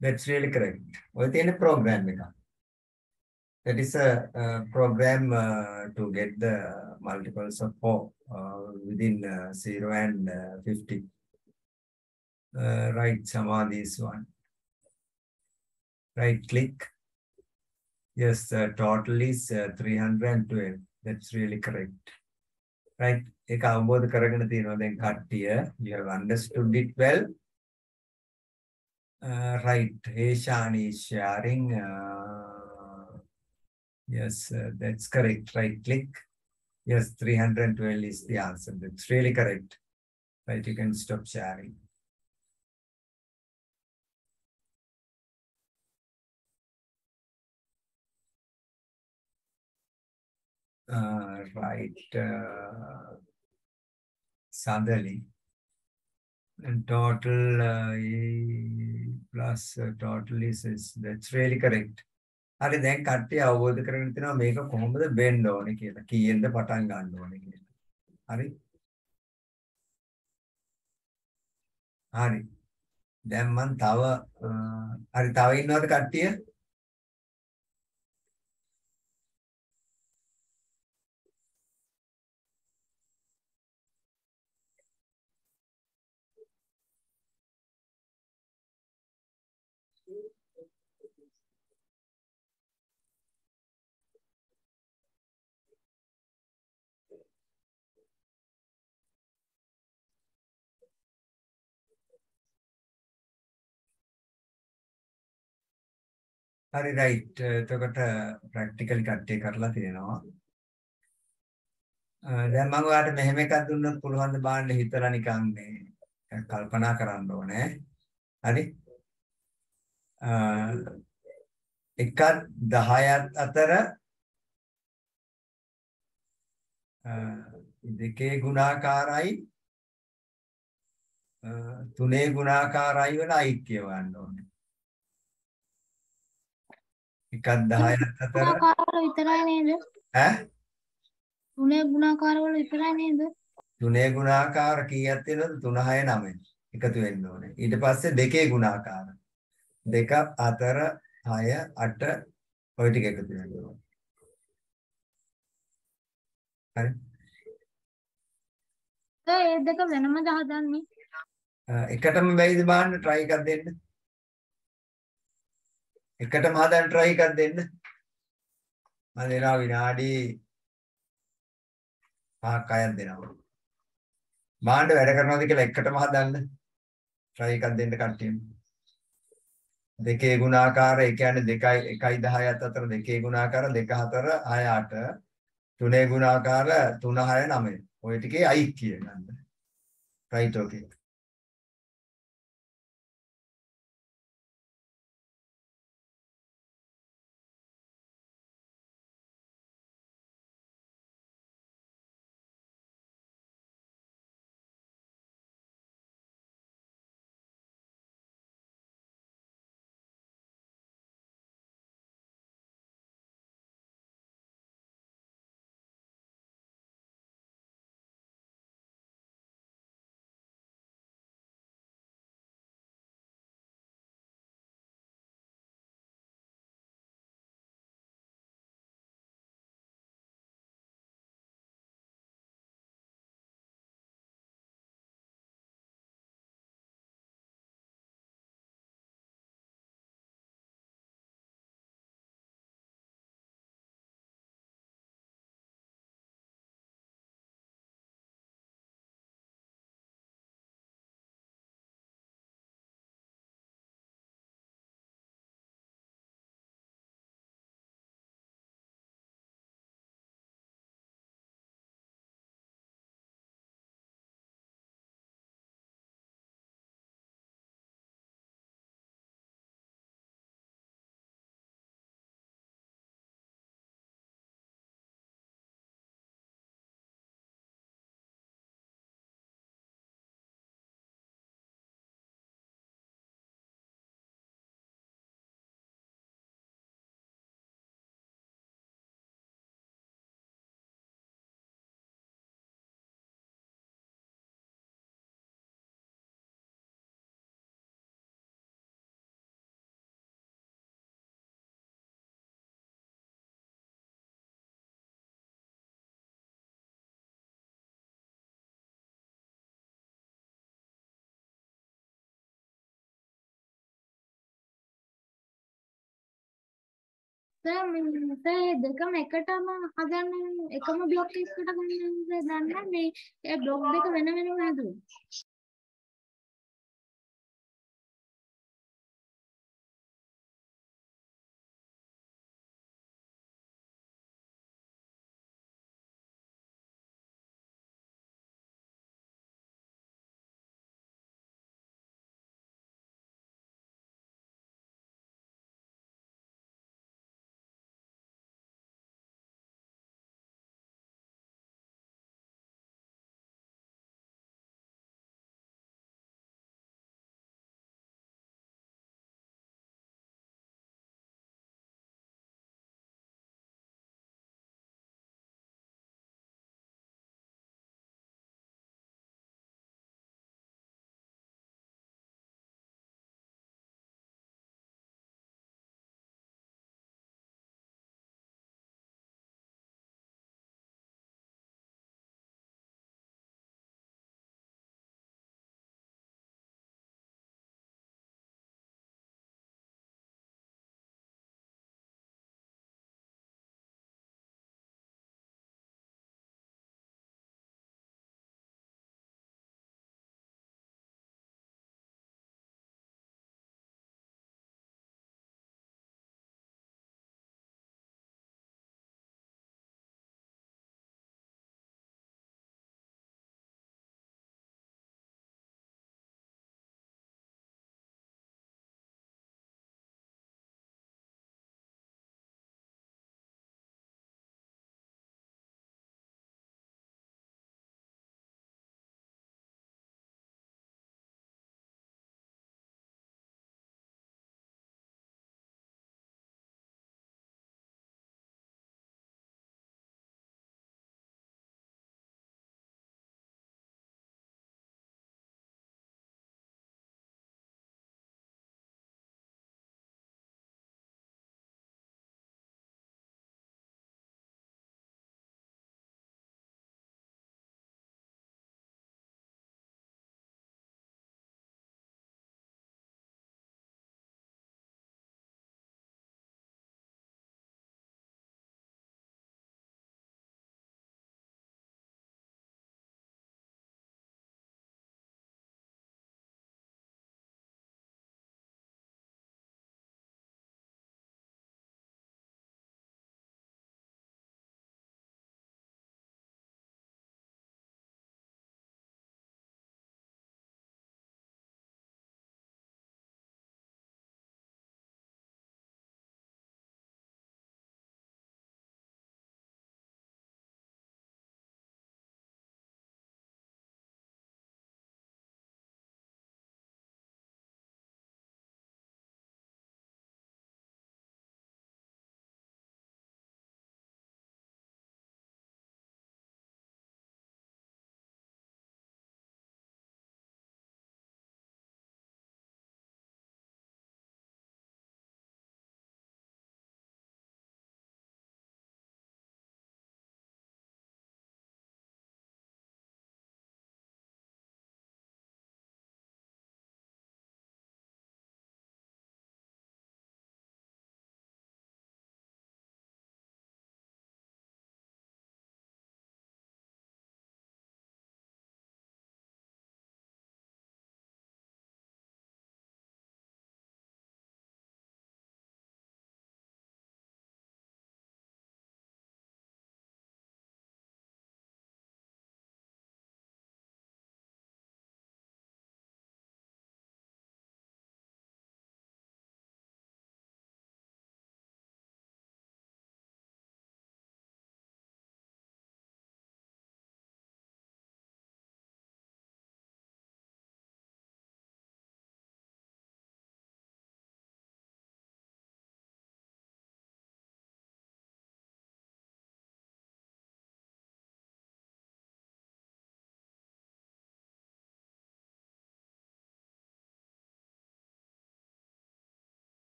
That's really correct. Within a program. That is a, uh program uh, to get the multiples of 4 uh, within uh, 0 and uh, 50. Uh, right, Samadhi is one. Right click. Yes, total is uh, 312. That's really correct right ඒක අවබෝධ කරගෙන තියෙනවා දැන් කට්ටිය you have understood it well uh, right Heshani is sharing uh, yes uh, that's correct right click yes 312 is the answer that's really correct right you can stop sharing Uh, right uh, Sadali and total uh, E plus uh, total is, is that's really correct. හරි දැන් කට්ටිය අවබෝධ කරගෙන තිනවා මේක කොහොමද වෙන්න ඕනේ කියලා කීයෙන්ද පටන් ගන්න ඕනේ කියලා හරි හරි දැන් මම තව අ, හරි තව ඉන්නවද කට්ටිය හරි රයිට් එතකොට ප්‍රැක්ටිකලි කට්ටිය කරලා තියෙනවා. අ, දැන් මම ඔයාලට මෙහෙම එකක් දුන්නොත් පුළුවන් ද බලන්න හිතලා නිකන් මේ කල්පනා කරන්න ඕනේ. හරි? අ, එකක් 10ත් අතර අ, දෙකේ ගුණාකාරයි අ, තුනේ ගුණාකාරයි වල අයික්‍ය ගන්න ඕනේ. එකක් 10ත් අතර. ගුණාකාරවල විතරයි නේද? ඈ? තුනේ ගුණාකාරවල විතරයි නේද? තුනේ ගුණාකාර කීයක් තියෙනවද? 3 6 9 එකතු වෙන්න ඕනේ. ඊට පස්සේ දෙකේ ගුණාකාර. දෙක හතර හය අට ඔය ටික එකතු වෙන්න ඕනේ. හරි. ඒ දෙක වෙනමද හදන්නේ? එකටම බැයිද බලන්න try එකක් දෙන්න එකටම හදන්න try එකක් දෙන්න. මම දෙනවා විනාඩි 5ක් අයක් දෙනවා. බාණ්ඩ වැඩ කරනවද කියලා එකටම හදන්න try එකක් දෙන්න කට්ටියම. දෙකේ ගුණාකාර ඒ කියන්නේ 2යි 1යි 10ත් අතර දෙකේ ගුණාකාර 2 4 6 8 තුනේ ගුණාකාර 3 6 9 ඔය ටිකේ අයික්‍ය ගන්න right okay දෙකම එකටම හදන්න එකම බ්ලොක් එකකට ගන්න දන්න මේ ඒ බ්ලොක් දෙක වෙන වෙනම හදුවා.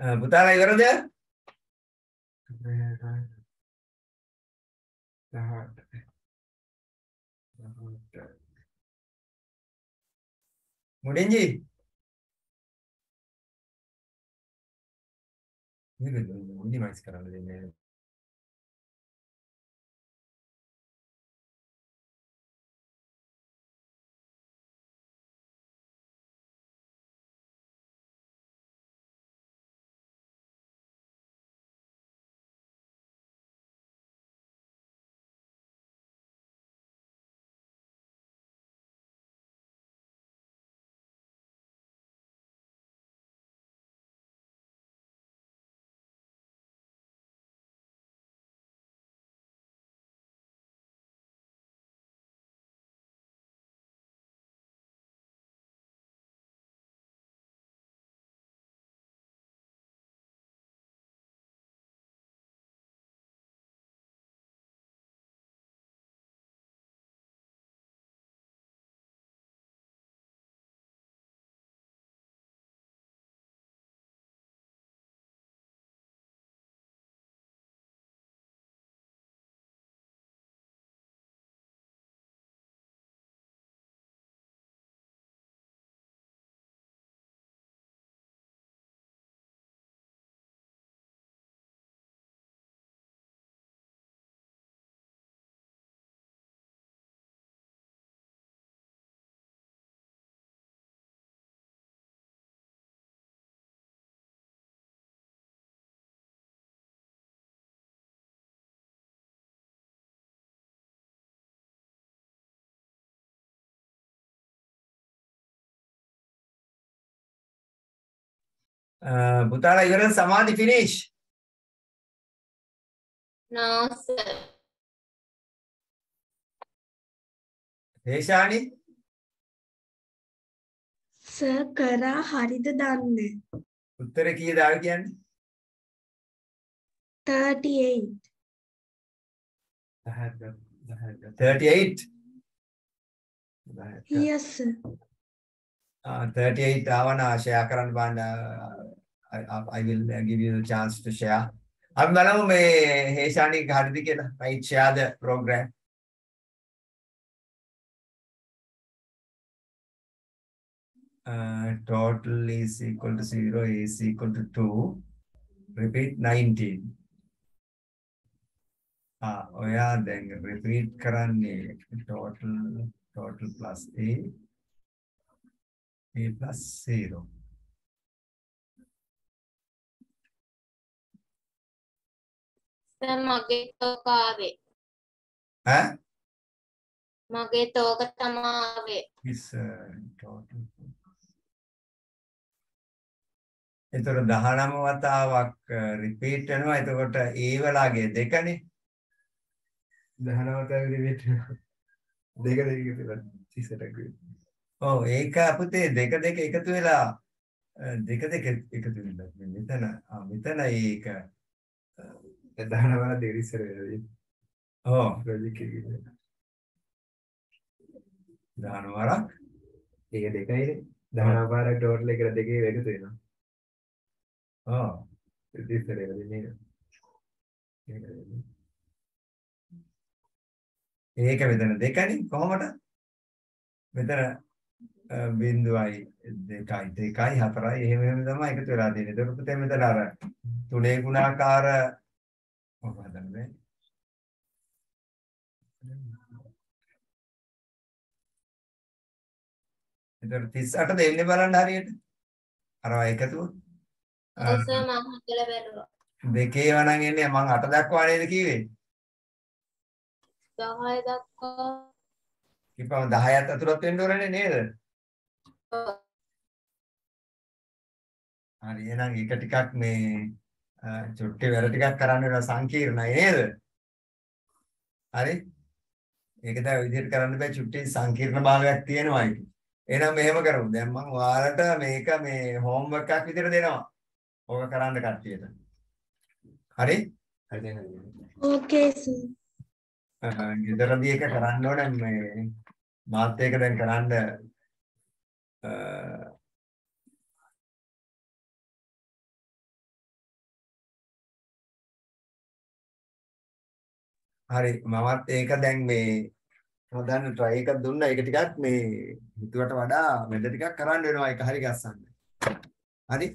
අ, පුතාලා ඉවරද? මුඩින්ජි මේක මිනිමයිස් කරන්න දෙන්නේ නැහැ. පුතාලා ඉවරද Samadhi finish? no sir. Heshani sir කරා හරිද දන්නේ උත්තරේ කීයද ආව කියන්නේ? 38 38 yes sir. uh, 38 Ravana Shayakaran Band, I, I will uh, give you the chance to share. अब मैडम मैं हेशानी घाटी के ना इच्छा the programme Uh, total is equal to 0, is equal to 2. Repeat 19. Ah, oh yeah, then repeat currently. Total, total plus A. plus 0. Sir මගේ තෝක ආවේ ඈ මගේ තෝක තමා ආවේ uh, total. ඒතර 19 වතාවක් රිපීට් වෙනවා. එතකොට ඒ වලාගේ දෙකනේ. 19 වතාවක් රිපීට් දෙක දෙක කියලා 30ට ඔව් ඒක අපතේ දෙක දෙක එකතු වෙලා දෙක දෙක එකතු වෙලා මෙතන ආ, මෙතන ඒක 19 වල දෙක ඉස්සර වෙලා ඔව්. ලොජික් එකේ 19 වරක් ඒක දෙකයිනේ 19 පාරක් ටෝටල් එකට දෙකේ එකතු වෙනවා. ඉස්සර වෙලා දෙන්නේ. ඒක මෙතන දෙකනේ. කොහොමද? මෙතන අ, බිංදුවයි දෙකයි දෙකයි හතරයි එහෙම එහෙම තමයි එකතු වෙලා තියෙන්නේ. ඒක පුතේ මෙතන අර තුනේ ගුණාකාර මොකක්ද මේ? ඒතර 38 දෙන්නේ බලන්න හරියට. අරවා එකතුව. ඔව් සර් මම හදලා බැලුවා දෙකේ වණන් එන්නේ මං 8 දක්වා නේද කිව්වේ? 10 දක්වා කිව්වම 10ත් අතුරත් වෙන්න ඕනේ නේද? හරි එහෙනම් ඒක ටිකක් මේ චුට්ටි වැඩ ටිකක් කරන්න වෙනවා සංකීර්ණයි නේද? හරි? ඒක තමයි විදිහට කරන්න බෑ චුට්ටි සංකීර්ණ භාගයක් තියෙනවා ඒක. එහෙනම් මෙහෙම කරමු. දැන් මම ඔයාලට මේක මේ හෝම්වර්ක් එකක් විදිහට දෙනවා. ඕක කරන්න කට්ටියට. හරි? හරි දැන් හරි. okay sir. ගෙදරදී එක කරන්න ඕනේ මේ මාත් ඒක දැන් කරන්න Uh, හරි මමත් ඒක දැන් මේ හදන්න try එකක් දුන්නා ඒක ටිකක් මේ හිතුවට වඩා වැඩ ටිකක් කරන්න වෙනවා ඒක හරි ගස්සන්න. හරි?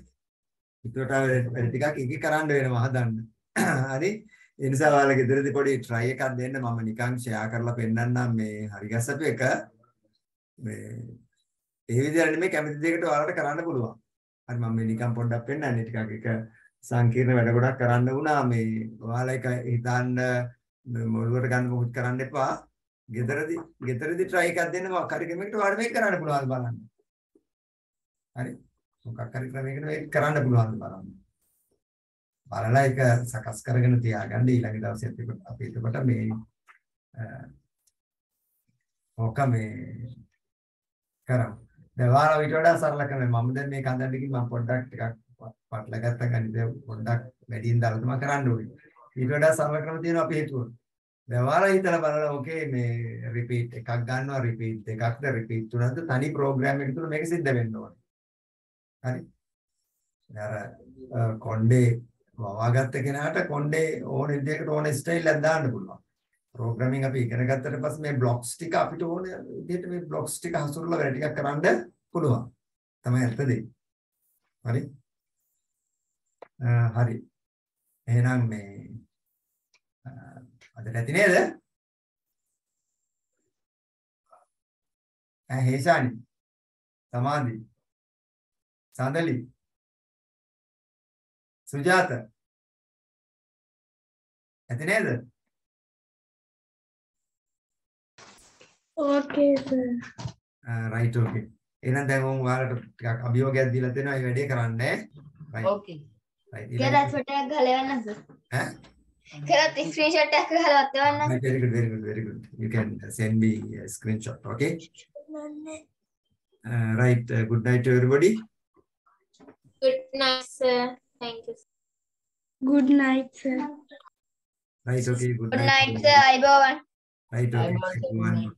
හිතුවට වැඩ ටිකක් ඒක කරන්න වෙනවා හදන්න. හරි? ඒ නිසා ඔයාලා ගෙදරදී පොඩි try එකක් දෙන්න මම නිකන් share කරලා පෙන්නන්නම් මේ හරි ගස්සපු එක. මේ ඒ විදිහට නෙමෙයි කැමති දෙයකට ඔයාලට කරන්න පුළුවන්. හරි මම මේ නිකන් පොඩ්ඩක් පෙන්නන්නේ ටිකක් ඒක සංකීර්ණ වැඩ ගොඩක් කරන්න වුණා මේ ඔයාලා එක හිතන්න මොළුවට ගන්න මොකුත් කරන්න එපා. ගෙදරදී ගෙදරදී try එකක් දෙන්න මොකක් හරි කෙනෙක්ට ඔයාලට මේක කරන්න පුළුවන් බලන්න. හරි. මොකක් හරි ක්‍රමයකට මේක කරන්න පුළුවන් බලන්න. බලලා ඒක සකස් කරගෙන තියාගන්න ඊළඟ දවසේ අපි එතකොට මේ ඕක මේ කරමු. දැන් ඔයාලා ඊට වඩා සරල කරන්නේ මම දැන් මේක හදන්න ගිහින් මම පොඩ්ඩක් ටිකක් පටල ගත්ත ගනිත පොඩ්ඩක් වැඩියෙන් දාලා තමයි කරන්න ඕනේ. ඊට වඩා සරල ක්‍රම තියෙනවා අපි හිතුවා. දැන් ඔයාලා හිතලා බලලා ඕකේ මේ රිපීට් එකක් ගන්නවා රිපීට් දෙකක්ද රිපීට් තුනක්ද තනි ප්‍රෝග්‍රෑම් එකක තුන මේක සිද්ධ වෙන්න ඕනේ. හරි. අර කොණ්ඩේ වවාගත්ත කෙනාට කොණ්ඩේ ඕන විදිහකට ඕන ස්ටයිල් එකක් දාන්න පුළුවන්. ප්‍රෝග්‍රෑමින් අපි ඉගෙන ගත්තට පස්සේ මේ බ්ලොක්ස් ටික අපිට ඕන විදිහට මේ බ්ලොක්ස් ටික හසුරලා වැඩ ටිකක් කරන්න පුළුවන්. තමයි ඇත්ත දේ. හරි. හරි. එහෙනම් මේ අද නැති නේද? ඈ හේෂානි. සමාධි. සඳලි. සුජාත. ඇති නේද? Okay, sir. Right okay. එහෙනම් දැන් මම ඔයාලට ටිකක් අභියෝගයක් දීලා දෙනවා මේ වැඩේ කරන්න Okay. right කියලා ෆොටෝ එකක් ගහලා එවන්න සර්. ඈ කියලා ස්ක්‍රීන්ෂොට් එකක් එවන්න. Right, very good, very good, very good. You can send me a screenshot, okay? Uh, right, uh, good night to everybody. Good night, sir. Thank you. Good night, sir. Right, okay, good Good night. night sir. අයිබෝවන්. I don't want have one.